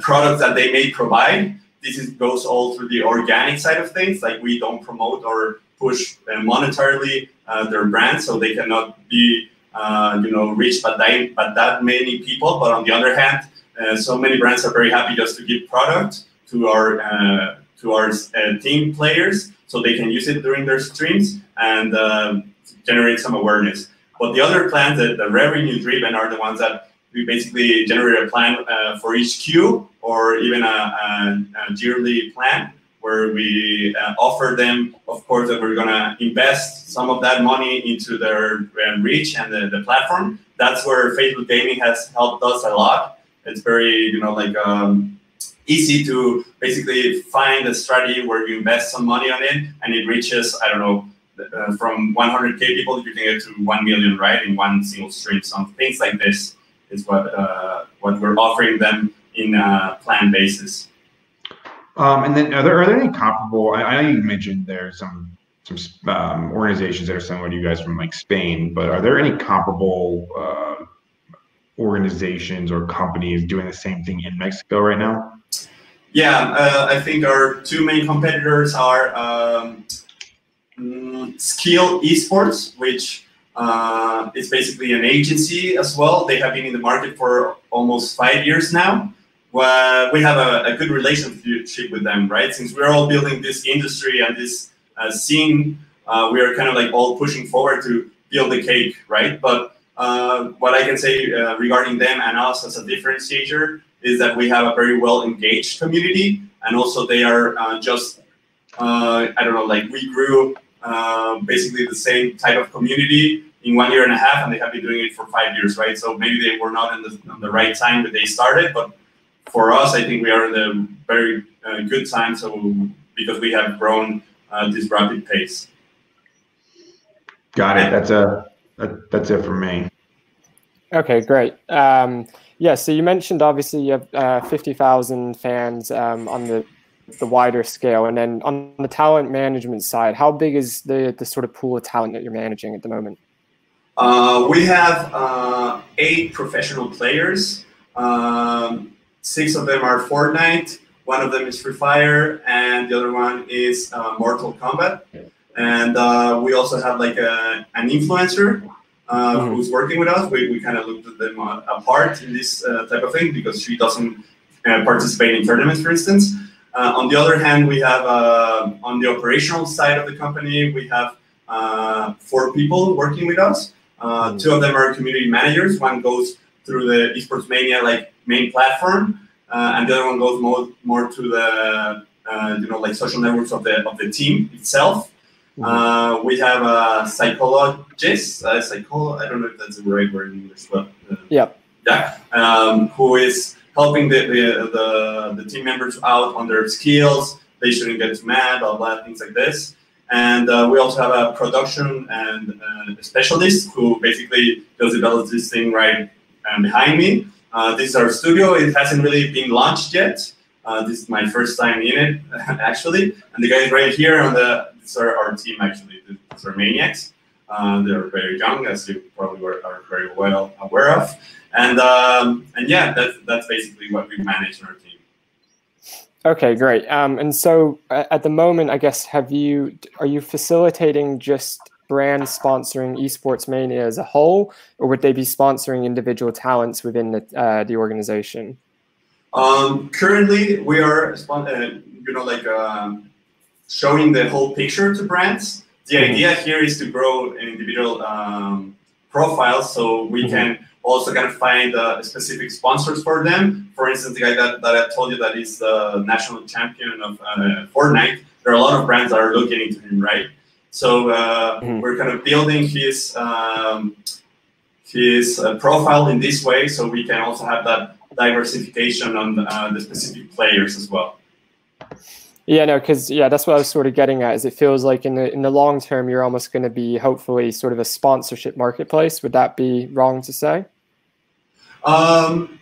products that they may provide. This is, goes all through the organic side of things. Like we don't promote or push monetarily their brand, so they cannot be you know reached by that, by that many people. But on the other hand, uh, so many brands are very happy just to give product to our uh, to our uh, team players so they can use it during their streams and um, generate some awareness. But the other plans, that the revenue driven, are the ones that we basically generate a plan uh, for each queue or even a, a, a yearly plan where we uh, offer them, of course, that we're going to invest some of that money into their uh, reach and the, the platform. That's where Facebook Gaming has helped us a lot it's very, you know, like um, easy to basically find a strategy where you invest some money on it and it reaches, I don't know, uh, from 100k people, you can get to 1 million, right, in one single stream. So things like this is what uh, what we're offering them in a plan basis. Um, and then, are there are there any comparable? I, I know you mentioned there's some some um, organizations that are similar to you guys from like Spain, but are there any comparable uh, organizations or companies doing the same thing in Mexico right now? Yeah, uh, I think our two main competitors are um, mm, Skill Esports, which uh, is basically an agency as well. They have been in the market for almost five years now. Well, we have a, a, good relationship with them, right? Since we're all building this industry and this uh, scene, uh, we are kind of like all pushing forward to build the cake, right? But uh, what I can say uh, regarding them and us as a differentiator is that we have a very well engaged community, and also they are uh, just uh, I don't know, like we grew uh, basically the same type of community in one year and a half, and they have been doing it for five years, right? So maybe they were not in the, in the right time that they started, but for us, I think we are in a very good time. So because we have grown at this rapid pace. Got it. That's a that, that's it for me. Okay, great. Um, yeah, so you mentioned obviously you have uh, 50,000 fans um, on the the wider scale, and then on the talent management side, how big is the the sort of pool of talent that you're managing at the moment? Uh, we have uh, eight professional players. Um, six of them are Fortnite. One of them is Free Fire, and the other one is uh, Mortal Kombat. And uh, we also have like a, an influencer uh, mm-hmm. who's working with us. We, we kind of looked at them uh, apart in this uh, type of thing because she doesn't uh, participate in tournaments, for instance. on the other hand, we have on the operational side of the company, we have four people working with us. Mm-hmm. Two of them are community managers. One goes through the esports mania like main platform uh, and the other one goes more more to the uh, you know like social networks of the of the team itself. Mm-hmm. Uh, we have a psychologist, a psycholo- I don't know if that's the right word in English, but uh, yeah, yeah, um, who is helping the, the, the the team members out on their skills. They shouldn't get too mad, blah blah, things like this. And uh, we also have a production and uh, specialist who basically does develop this thing right um, behind me. Uh, this is our studio. It hasn't really been launched yet. Uh, this is my first time in it, actually. And the guys right here on the, this are our team, actually. These are Maniacs. Uh, they're very young, as you probably are very well aware of. And um, and yeah, that's, that's basically what we manage in our team. Okay, great. Um, and so at the moment, I guess, have you, are you facilitating just brand sponsoring esports mania as a whole, or would they be sponsoring individual talents within the uh, the organization? Um, currently, we are uh, you know like um, showing the whole picture to brands. The mm-hmm. idea here is to grow an individual um, profile, so we mm-hmm. can also kind of find uh, specific sponsors for them. For instance, the guy that, that I told you that is the national champion of uh, Fortnite. There are a lot of brands that are looking into him, right? So uh, mm-hmm. we're kind of building his um, his uh, profile in this way, so we can also have that diversification on uh, the specific players as well. Yeah, no, because yeah, that's what I was sort of getting at. Is it feels like in the in the long term, you're almost going to be hopefully sort of a sponsorship marketplace. Would that be wrong to say? Um,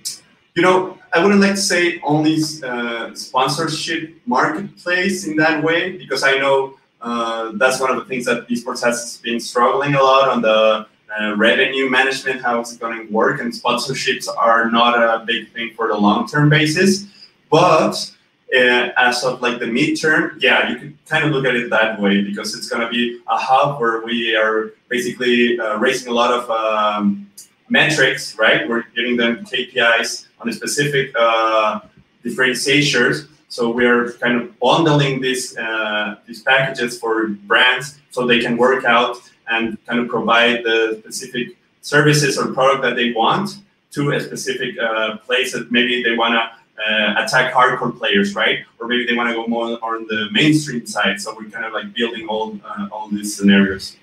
you know, I wouldn't like to say only uh, sponsorship marketplace in that way because I know uh, that's one of the things that esports has been struggling a lot on the uh, revenue management, how it's going to work, and sponsorships are not a big thing for the long-term basis. But uh, as of like the midterm, yeah, you can kind of look at it that way because it's going to be a hub where we are basically uh, raising a lot of um, metrics, right? We're giving them KPIs on a specific uh, differentiators so we're kind of bundling these uh, these packages for brands so they can work out and kind of provide the specific services or product that they want to a specific uh, place that maybe they want to uh, attack hardcore players, right? Or maybe they want to go more on the mainstream side. So we're kind of like building all uh, all these scenarios.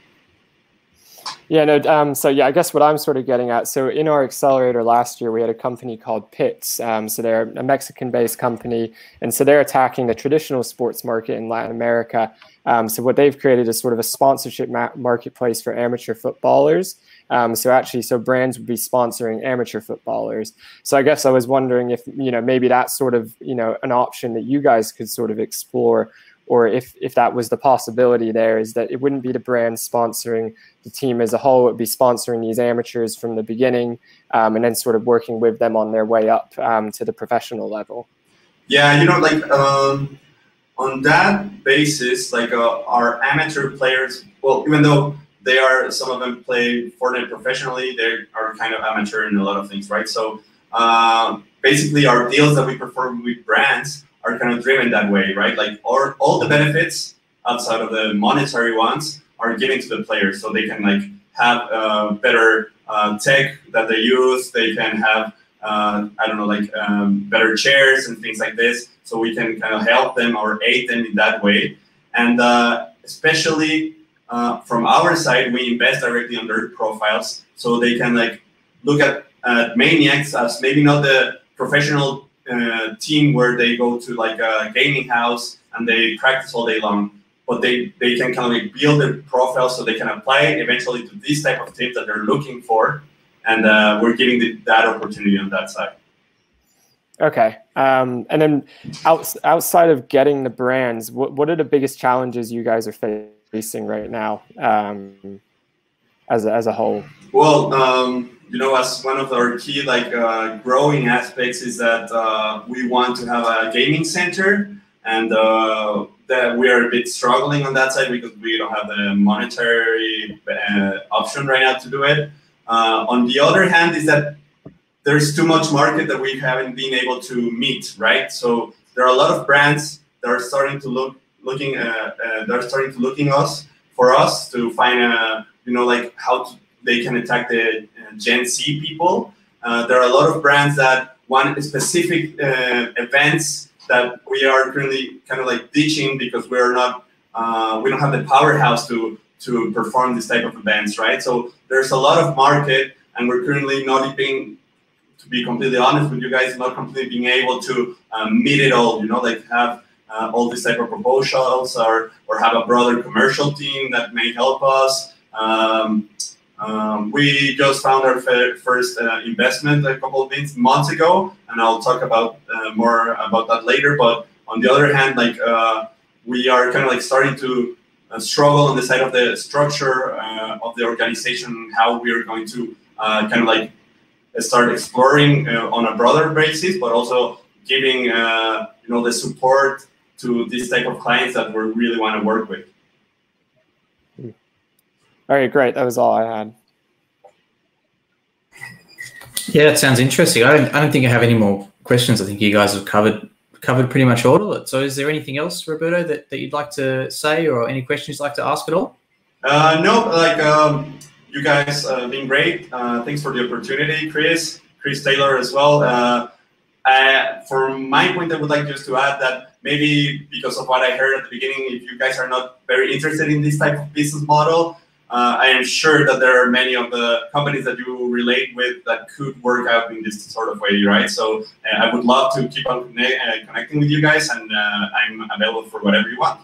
Yeah, no. Um, so yeah, I guess what I'm sort of getting at. So in our accelerator last year, we had a company called Pits. Um, so they're a Mexican-based company, and so they're attacking the traditional sports market in Latin America. Um, so what they've created is sort of a sponsorship ma- marketplace for amateur footballers. Um, so actually, so brands would be sponsoring amateur footballers. So I guess I was wondering if you know maybe that's sort of you know an option that you guys could sort of explore or if if that was the possibility there is that it wouldn't be the brand sponsoring the team as a whole it would be sponsoring these amateurs from the beginning um, and then sort of working with them on their way up um, to the professional level yeah you know like um, on that basis like uh, our amateur players well even though they are some of them play Fortnite professionally they are kind of amateur in a lot of things right so uh, basically our deals that we perform with brands are kind of driven that way, right? Like all, all the benefits outside of the monetary ones are given to the players, so they can like have uh, better uh, tech that they use. They can have uh, I don't know like um, better chairs and things like this, so we can kind of help them or aid them in that way. And uh, especially uh, from our side, we invest directly on their profiles, so they can like look at at maniacs as maybe not the professional uh, team where they go to like a gaming house and they practice all day long but they, they can kind of like build their profile so they can apply eventually to this type of teams that they're looking for and uh, we're giving the, that opportunity on that side. Okay um, and then out, outside of getting the brands what, what are the biggest challenges you guys are facing right now um, as a, as a whole? Well, um, you know, as one of our key like uh, growing aspects is that uh, we want to have a gaming center, and uh, that we are a bit struggling on that side because we don't have the monetary uh, option right now to do it. Uh, on the other hand, is that there's too much market that we haven't been able to meet, right? So there are a lot of brands that are starting to look looking uh, uh, they're starting to looking us for us to find a you know like how to, they can attack the uh, Gen Z people. Uh, there are a lot of brands that want specific uh, events that we are currently kind of like ditching because we're not uh, we don't have the powerhouse to to perform this type of events, right? So there's a lot of market, and we're currently not being to be completely honest with you guys, not completely being able to um, meet it all. You know, like have uh, all these type of proposals or or have a broader commercial team that may help us. Um, um, we just found our first uh, investment a couple of months ago, and I'll talk about uh, more about that later. But on the other hand, like uh, we are kind of like starting to uh, struggle on the side of the structure uh, of the organization, how we are going to kind of like start exploring on a broader basis, but also giving you know the support to this type of clients that we really want to work with. All right, great. That was all I had. Yeah, that sounds interesting. I don't, I don't think I have any more questions. I think you guys have covered covered pretty much all of it. So, is there anything else, Roberto, that, that you'd like to say, or any questions you'd like to ask at all? Uh, no, like um, you guys uh, been great. Uh, thanks for the opportunity, Chris, Chris Taylor as well. Uh, I, from my point, I would like just to add that maybe because of what I heard at the beginning, if you guys are not very interested in this type of business model, uh, I am sure that there are many of the companies that you relate with that could work out in this sort of way, right? So uh, I would love to keep on connect, uh, connecting with you guys, and uh, I'm available for whatever you want.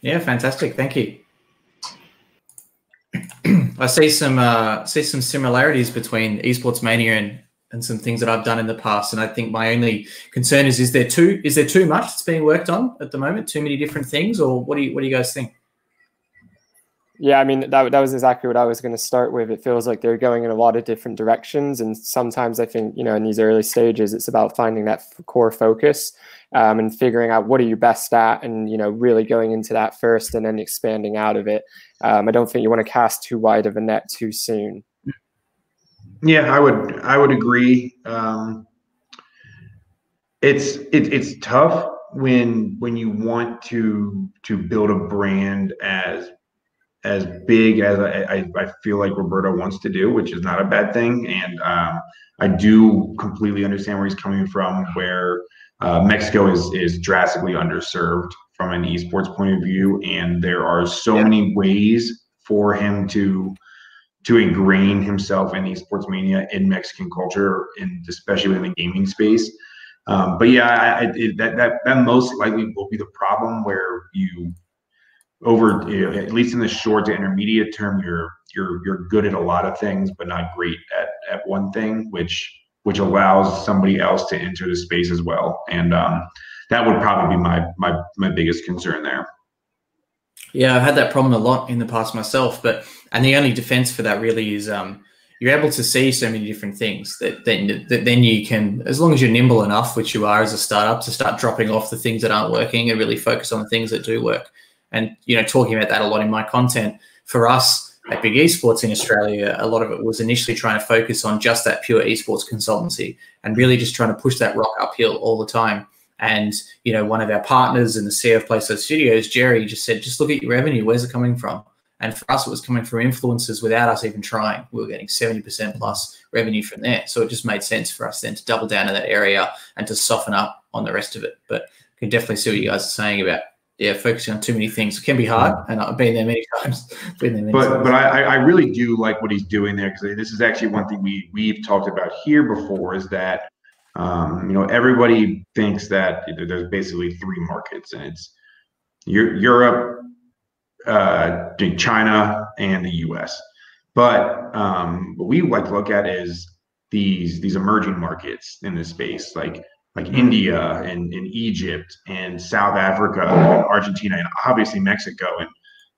Yeah, fantastic. Thank you. I see some uh, see some similarities between Esports Mania and and some things that I've done in the past. And I think my only concern is: is there too is there too much that's being worked on at the moment? Too many different things, or what do you what do you guys think? Yeah, I mean that that was exactly what I was going to start with. It feels like they're going in a lot of different directions, and sometimes I think you know in these early stages, it's about finding that core focus um, and figuring out what are you best at, and you know really going into that first, and then expanding out of it. Um, I don't think you want to cast too wide of a net too soon. Yeah, I would I would agree. Um, it's it, it's tough when when you want to to build a brand as as big as I, I, feel like Roberto wants to do, which is not a bad thing. And um, I do completely understand where he's coming from, where uh, Mexico is is drastically underserved from an esports point of view, and there are so yeah. many ways for him to to ingrain himself in esports mania in Mexican culture, and especially within the gaming space. Um, but yeah, I, it, that that that most likely will be the problem where you over you know, at least in the short to intermediate term, you're you're you're good at a lot of things, but not great at at one thing, which which allows somebody else to enter the space as well. And um, that would probably be my my my biggest concern there. Yeah, I've had that problem a lot in the past myself, but and the only defense for that really is um, you're able to see so many different things that then that then you can, as long as you're nimble enough, which you are as a startup, to start dropping off the things that aren't working and really focus on the things that do work. And you know, talking about that a lot in my content for us at Big Esports in Australia, a lot of it was initially trying to focus on just that pure esports consultancy and really just trying to push that rock uphill all the time. And you know, one of our partners in the CEO of PlaySide Studios, Jerry, just said, just look at your revenue. Where's it coming from? And for us, it was coming from influencers without us even trying. We were getting 70% plus revenue from there. So it just made sense for us then to double down in that area and to soften up on the rest of it. But I can definitely see what you guys are saying about yeah, focusing on too many things it can be hard, and I've been there many times. been there many but times. but I, I really do like what he's doing there because this is actually one thing we we've talked about here before is that um, you know everybody thinks that there's basically three markets and it's Europe, uh, China and the U.S. But um, what we like to look at is these these emerging markets in this space, like like India and, and Egypt and South Africa and Argentina and obviously Mexico. And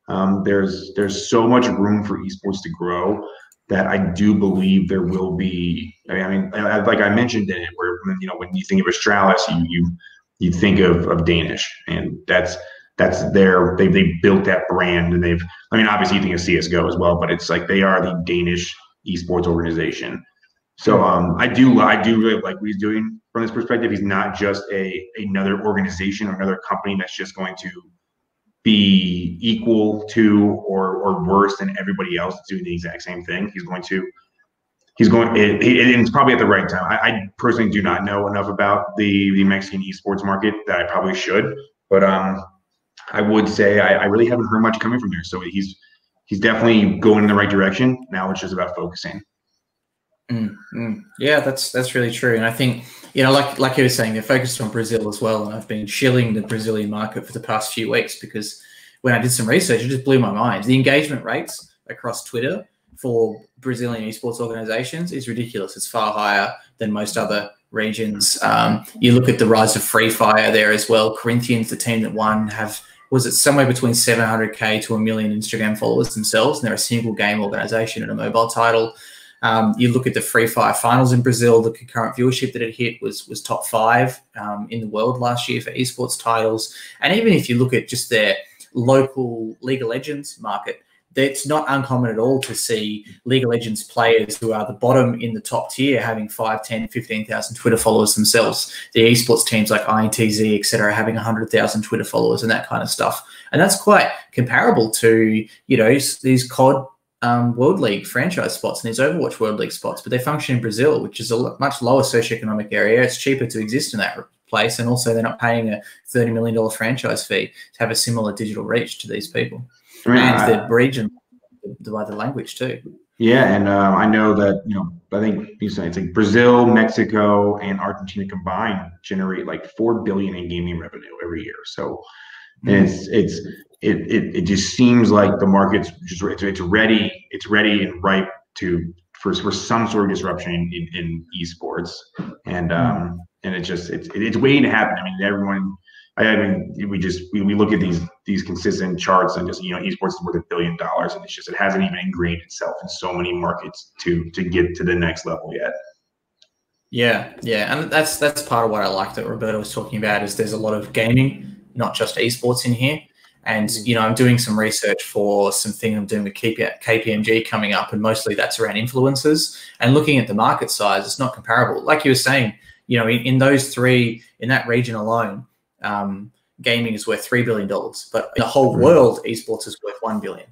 Um, there's there's so much room for esports to grow that I do believe there will be. I mean, like I mentioned in it, where you know when you think of Astralis, you you you think of of Danish, and that's that's their they they built that brand, and they've. I mean, obviously you think of CS:GO as well, but it's like they are the Danish esports organization. So um, I do I do really like what he's doing from this perspective. He's not just a another organization or another company that's just going to be equal to or or worse than everybody else doing the exact same thing. He's going to he's going it, it, it's probably at the right time. I, I, personally do not know enough about the the Mexican esports market that I probably should, but um, I would say I, I really haven't heard much coming from there. So he's he's definitely going in the right direction. Now it's just about focusing. Mm, mm. Yeah, that's that's really true, and I think you know, like like you were saying, they're focused on Brazil as well, and I've been shilling the Brazilian market for the past few weeks because when I did some research, it just blew my mind. The engagement rates across Twitter for Brazilian esports organizations is ridiculous. It's far higher than most other regions. Um, you look at the rise of Free Fire there as well. Corinthians, the team that won, have was it somewhere between 700k to a million Instagram followers themselves, and they're a single game organization and a mobile title. Um, you look at the Free Fire finals in Brazil, the concurrent viewership that it hit was was top five um, in the world last year for esports titles. And even if you look at just their local League of Legends market, it's not uncommon at all to see League of Legends players who are the bottom in the top tier having 5, 10, 15,000 Twitter followers themselves. The esports teams like INTZ, etc., having 100,000 Twitter followers and that kind of stuff. And that's quite comparable to, you know, these COD um, World League franchise spots and these Overwatch World League spots, but they function in Brazil, which is a much lower socioeconomic area. It's cheaper to exist in that place, and also they're not paying a thirty million dollar franchise fee to have a similar digital reach to these people, I mean, and I, the region by the language too. Yeah, and uh, I know that you know. I think you say it's like Brazil, Mexico, and Argentina combined generate like four billion in gaming revenue every year. So, mm-hmm. it's it's it, it, it just seems like the market's just it's, it's ready it's ready and ripe to for, for some sort of disruption in, in esports. And um and it's just it's it's waiting to happen. I mean everyone I mean, we just we, we look at these these consistent charts and just you know esports is worth a billion dollars and it's just it hasn't even ingrained itself in so many markets to to get to the next level yet. Yeah, yeah, and that's that's part of what I like that Roberto was talking about is there's a lot of gaming, not just esports in here, and mm. you know, I'm doing some research for something I'm doing with KPMG coming up, and mostly that's around influencers and looking at the market size. It's not comparable, like you were saying. You know, in, in those three in that region alone, um, gaming is worth three billion dollars, but in the whole mm. world, esports is worth one billion.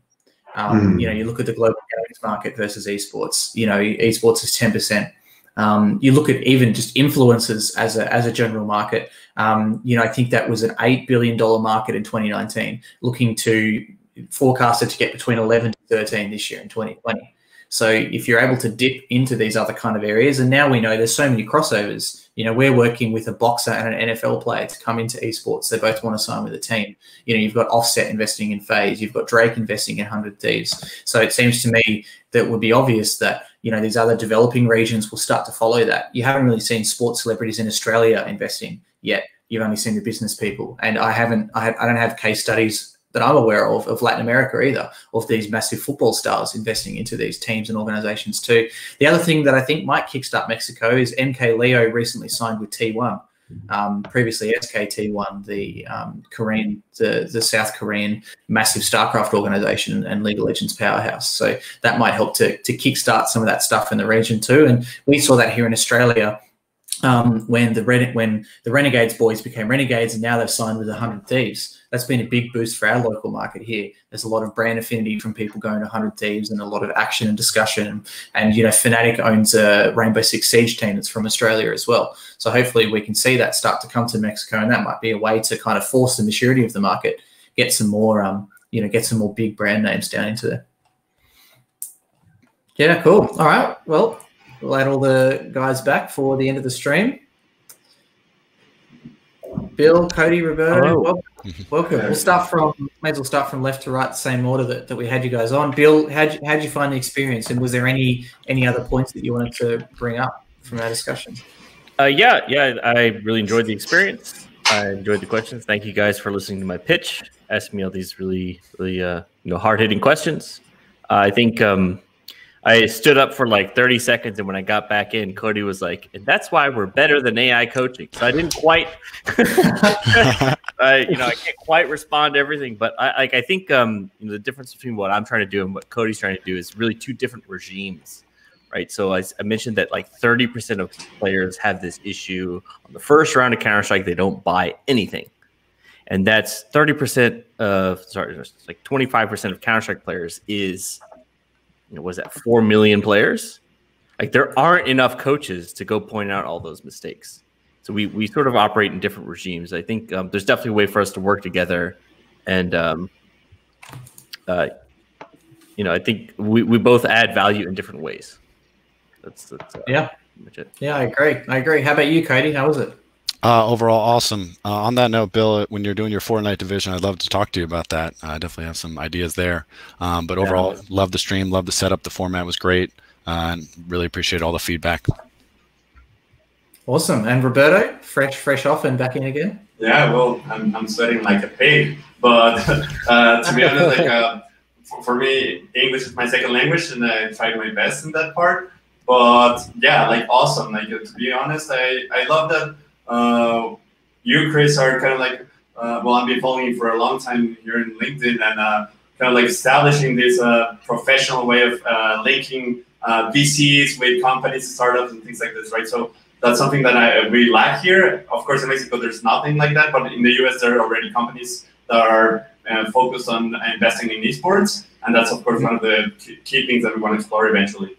Um, mm. You know, you look at the global games market versus esports. You know, esports is ten percent. Um, you look at even just influencers as a as a general market. Um, you know, I think that was an eight billion dollar market in 2019, looking to forecasted to get between 11 to 13 this year in 2020. So if you're able to dip into these other kind of areas, and now we know there's so many crossovers. You know, we're working with a boxer and an NFL player to come into esports. They both want to sign with a team. You know, you've got Offset investing in FaZe, you've got Drake investing in 100 Thieves. So it seems to me that would be obvious that you know these other developing regions will start to follow that. You haven't really seen sports celebrities in Australia investing yet. You've only seen the business people, and I haven't. I, have, I don't have case studies that I'm aware of of Latin America either, of these massive football stars investing into these teams and organizations too. The other thing that I think might kickstart Mexico is MK Leo recently signed with T1. Um, previously, SKT T1 the um, Korean, the, the South Korean massive StarCraft organization and League of Legends powerhouse. So that might help to, to kickstart some of that stuff in the region too. And we saw that here in Australia um, when the Ren- when the Renegades boys became Renegades, and now they've signed with 100 Thieves. That's been a big boost for our local market here. There's a lot of brand affinity from people going to 100 Thieves, and a lot of action and discussion. And you know, Fnatic owns a Rainbow Six Siege team that's from Australia as well. So hopefully, we can see that start to come to Mexico, and that might be a way to kind of force the maturity of the market, get some more, um, you know, get some more big brand names down into there. Yeah, cool. All right. Well, We'll add all the guys back for the end of the stream. Bill, Cody, Roberto, welcome. Welcome. We'll start from, may as well start from left to right, the same order that, that we had you guys on. Bill, how'd you, how'd you find the experience? And was there any any other points that you wanted to bring up from our discussion? Uh, yeah, yeah, I really enjoyed the experience. I enjoyed the questions. Thank you guys for listening to my pitch. asking me all these really, really, uh, you know, hard hitting questions. Uh, I think um, I stood up for like 30 seconds, and when I got back in, Cody was like, "And that's why we're better than AI coaching." So I didn't quite, I, you know, I can't quite respond to everything, but I like I think um, you know, the difference between what I'm trying to do and what Cody's trying to do is really two different regimes right? So I, I, mentioned that like 30% of players have this issue on the first round of Counter Strike, they don't buy anything. And that's 30% of, sorry, like 25% of Counter Strike players is, you know, was that 4 million players? Like there aren't enough coaches to go point out all those mistakes. So we, we sort of operate in different regimes. I think um, there's definitely a way for us to work together. And, um, uh, you know, I think we, we both add value in different ways. That's, that's uh, yeah. Yeah, I agree. I agree. How about you, Cody? How was it? Uh, overall, awesome. Uh, on that note, Bill, when you're doing your Fortnite division, I'd love to talk to you about that. I definitely have some ideas there. Um, but overall, yeah. love the stream, love the setup. The format was great, uh, and really appreciate all the feedback. Awesome. And Roberto, fresh, fresh off and back in again. Yeah, well, I'm, I'm sweating like a pig, but uh, to be honest, like uh, for, for me, English is my second language, and I tried my best in that part. But yeah, like awesome. Like to be honest, I I love that uh, you, Chris, are kind of like uh, well, I've been following you for a long time here in LinkedIn and uh, kind of like establishing this uh, professional way of linking VCs with companies, startups, and things like this, right? So that's something that I really lack here. Of course, in Mexico, there's nothing like that, but in the US, there are already companies that are uh, focused on investing in esports, and that's of course one of the key things that we want to explore eventually.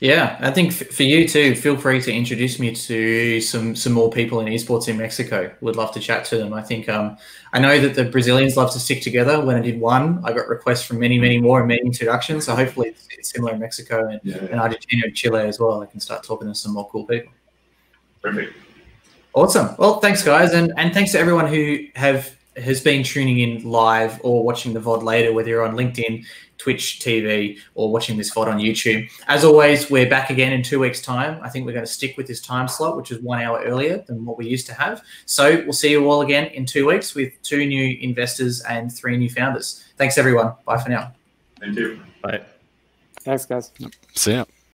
Yeah, I think for you too. Feel free to introduce me to some some more people in esports in Mexico. Would love to chat to them. I think um, I know that the Brazilians love to stick together. When I did one, I got requests from many, many more and many introductions. So hopefully it's, it's similar in Mexico and, yeah. and Argentina and Chile as well. I can start talking to some more cool people. Perfect. Awesome. Well, thanks guys, and and thanks to everyone who have has been tuning in live or watching the VOD later, whether you're on LinkedIn, Twitch TV, or watching this VOD on YouTube. As always, we're back again in two weeks' time. I think we're going to stick with this time slot, which is one hour earlier than what we used to have. So we'll see you all again in two weeks with two new investors and three new founders. Thanks, everyone. Bye for now. Thank you. Bye. Thanks, guys. See ya.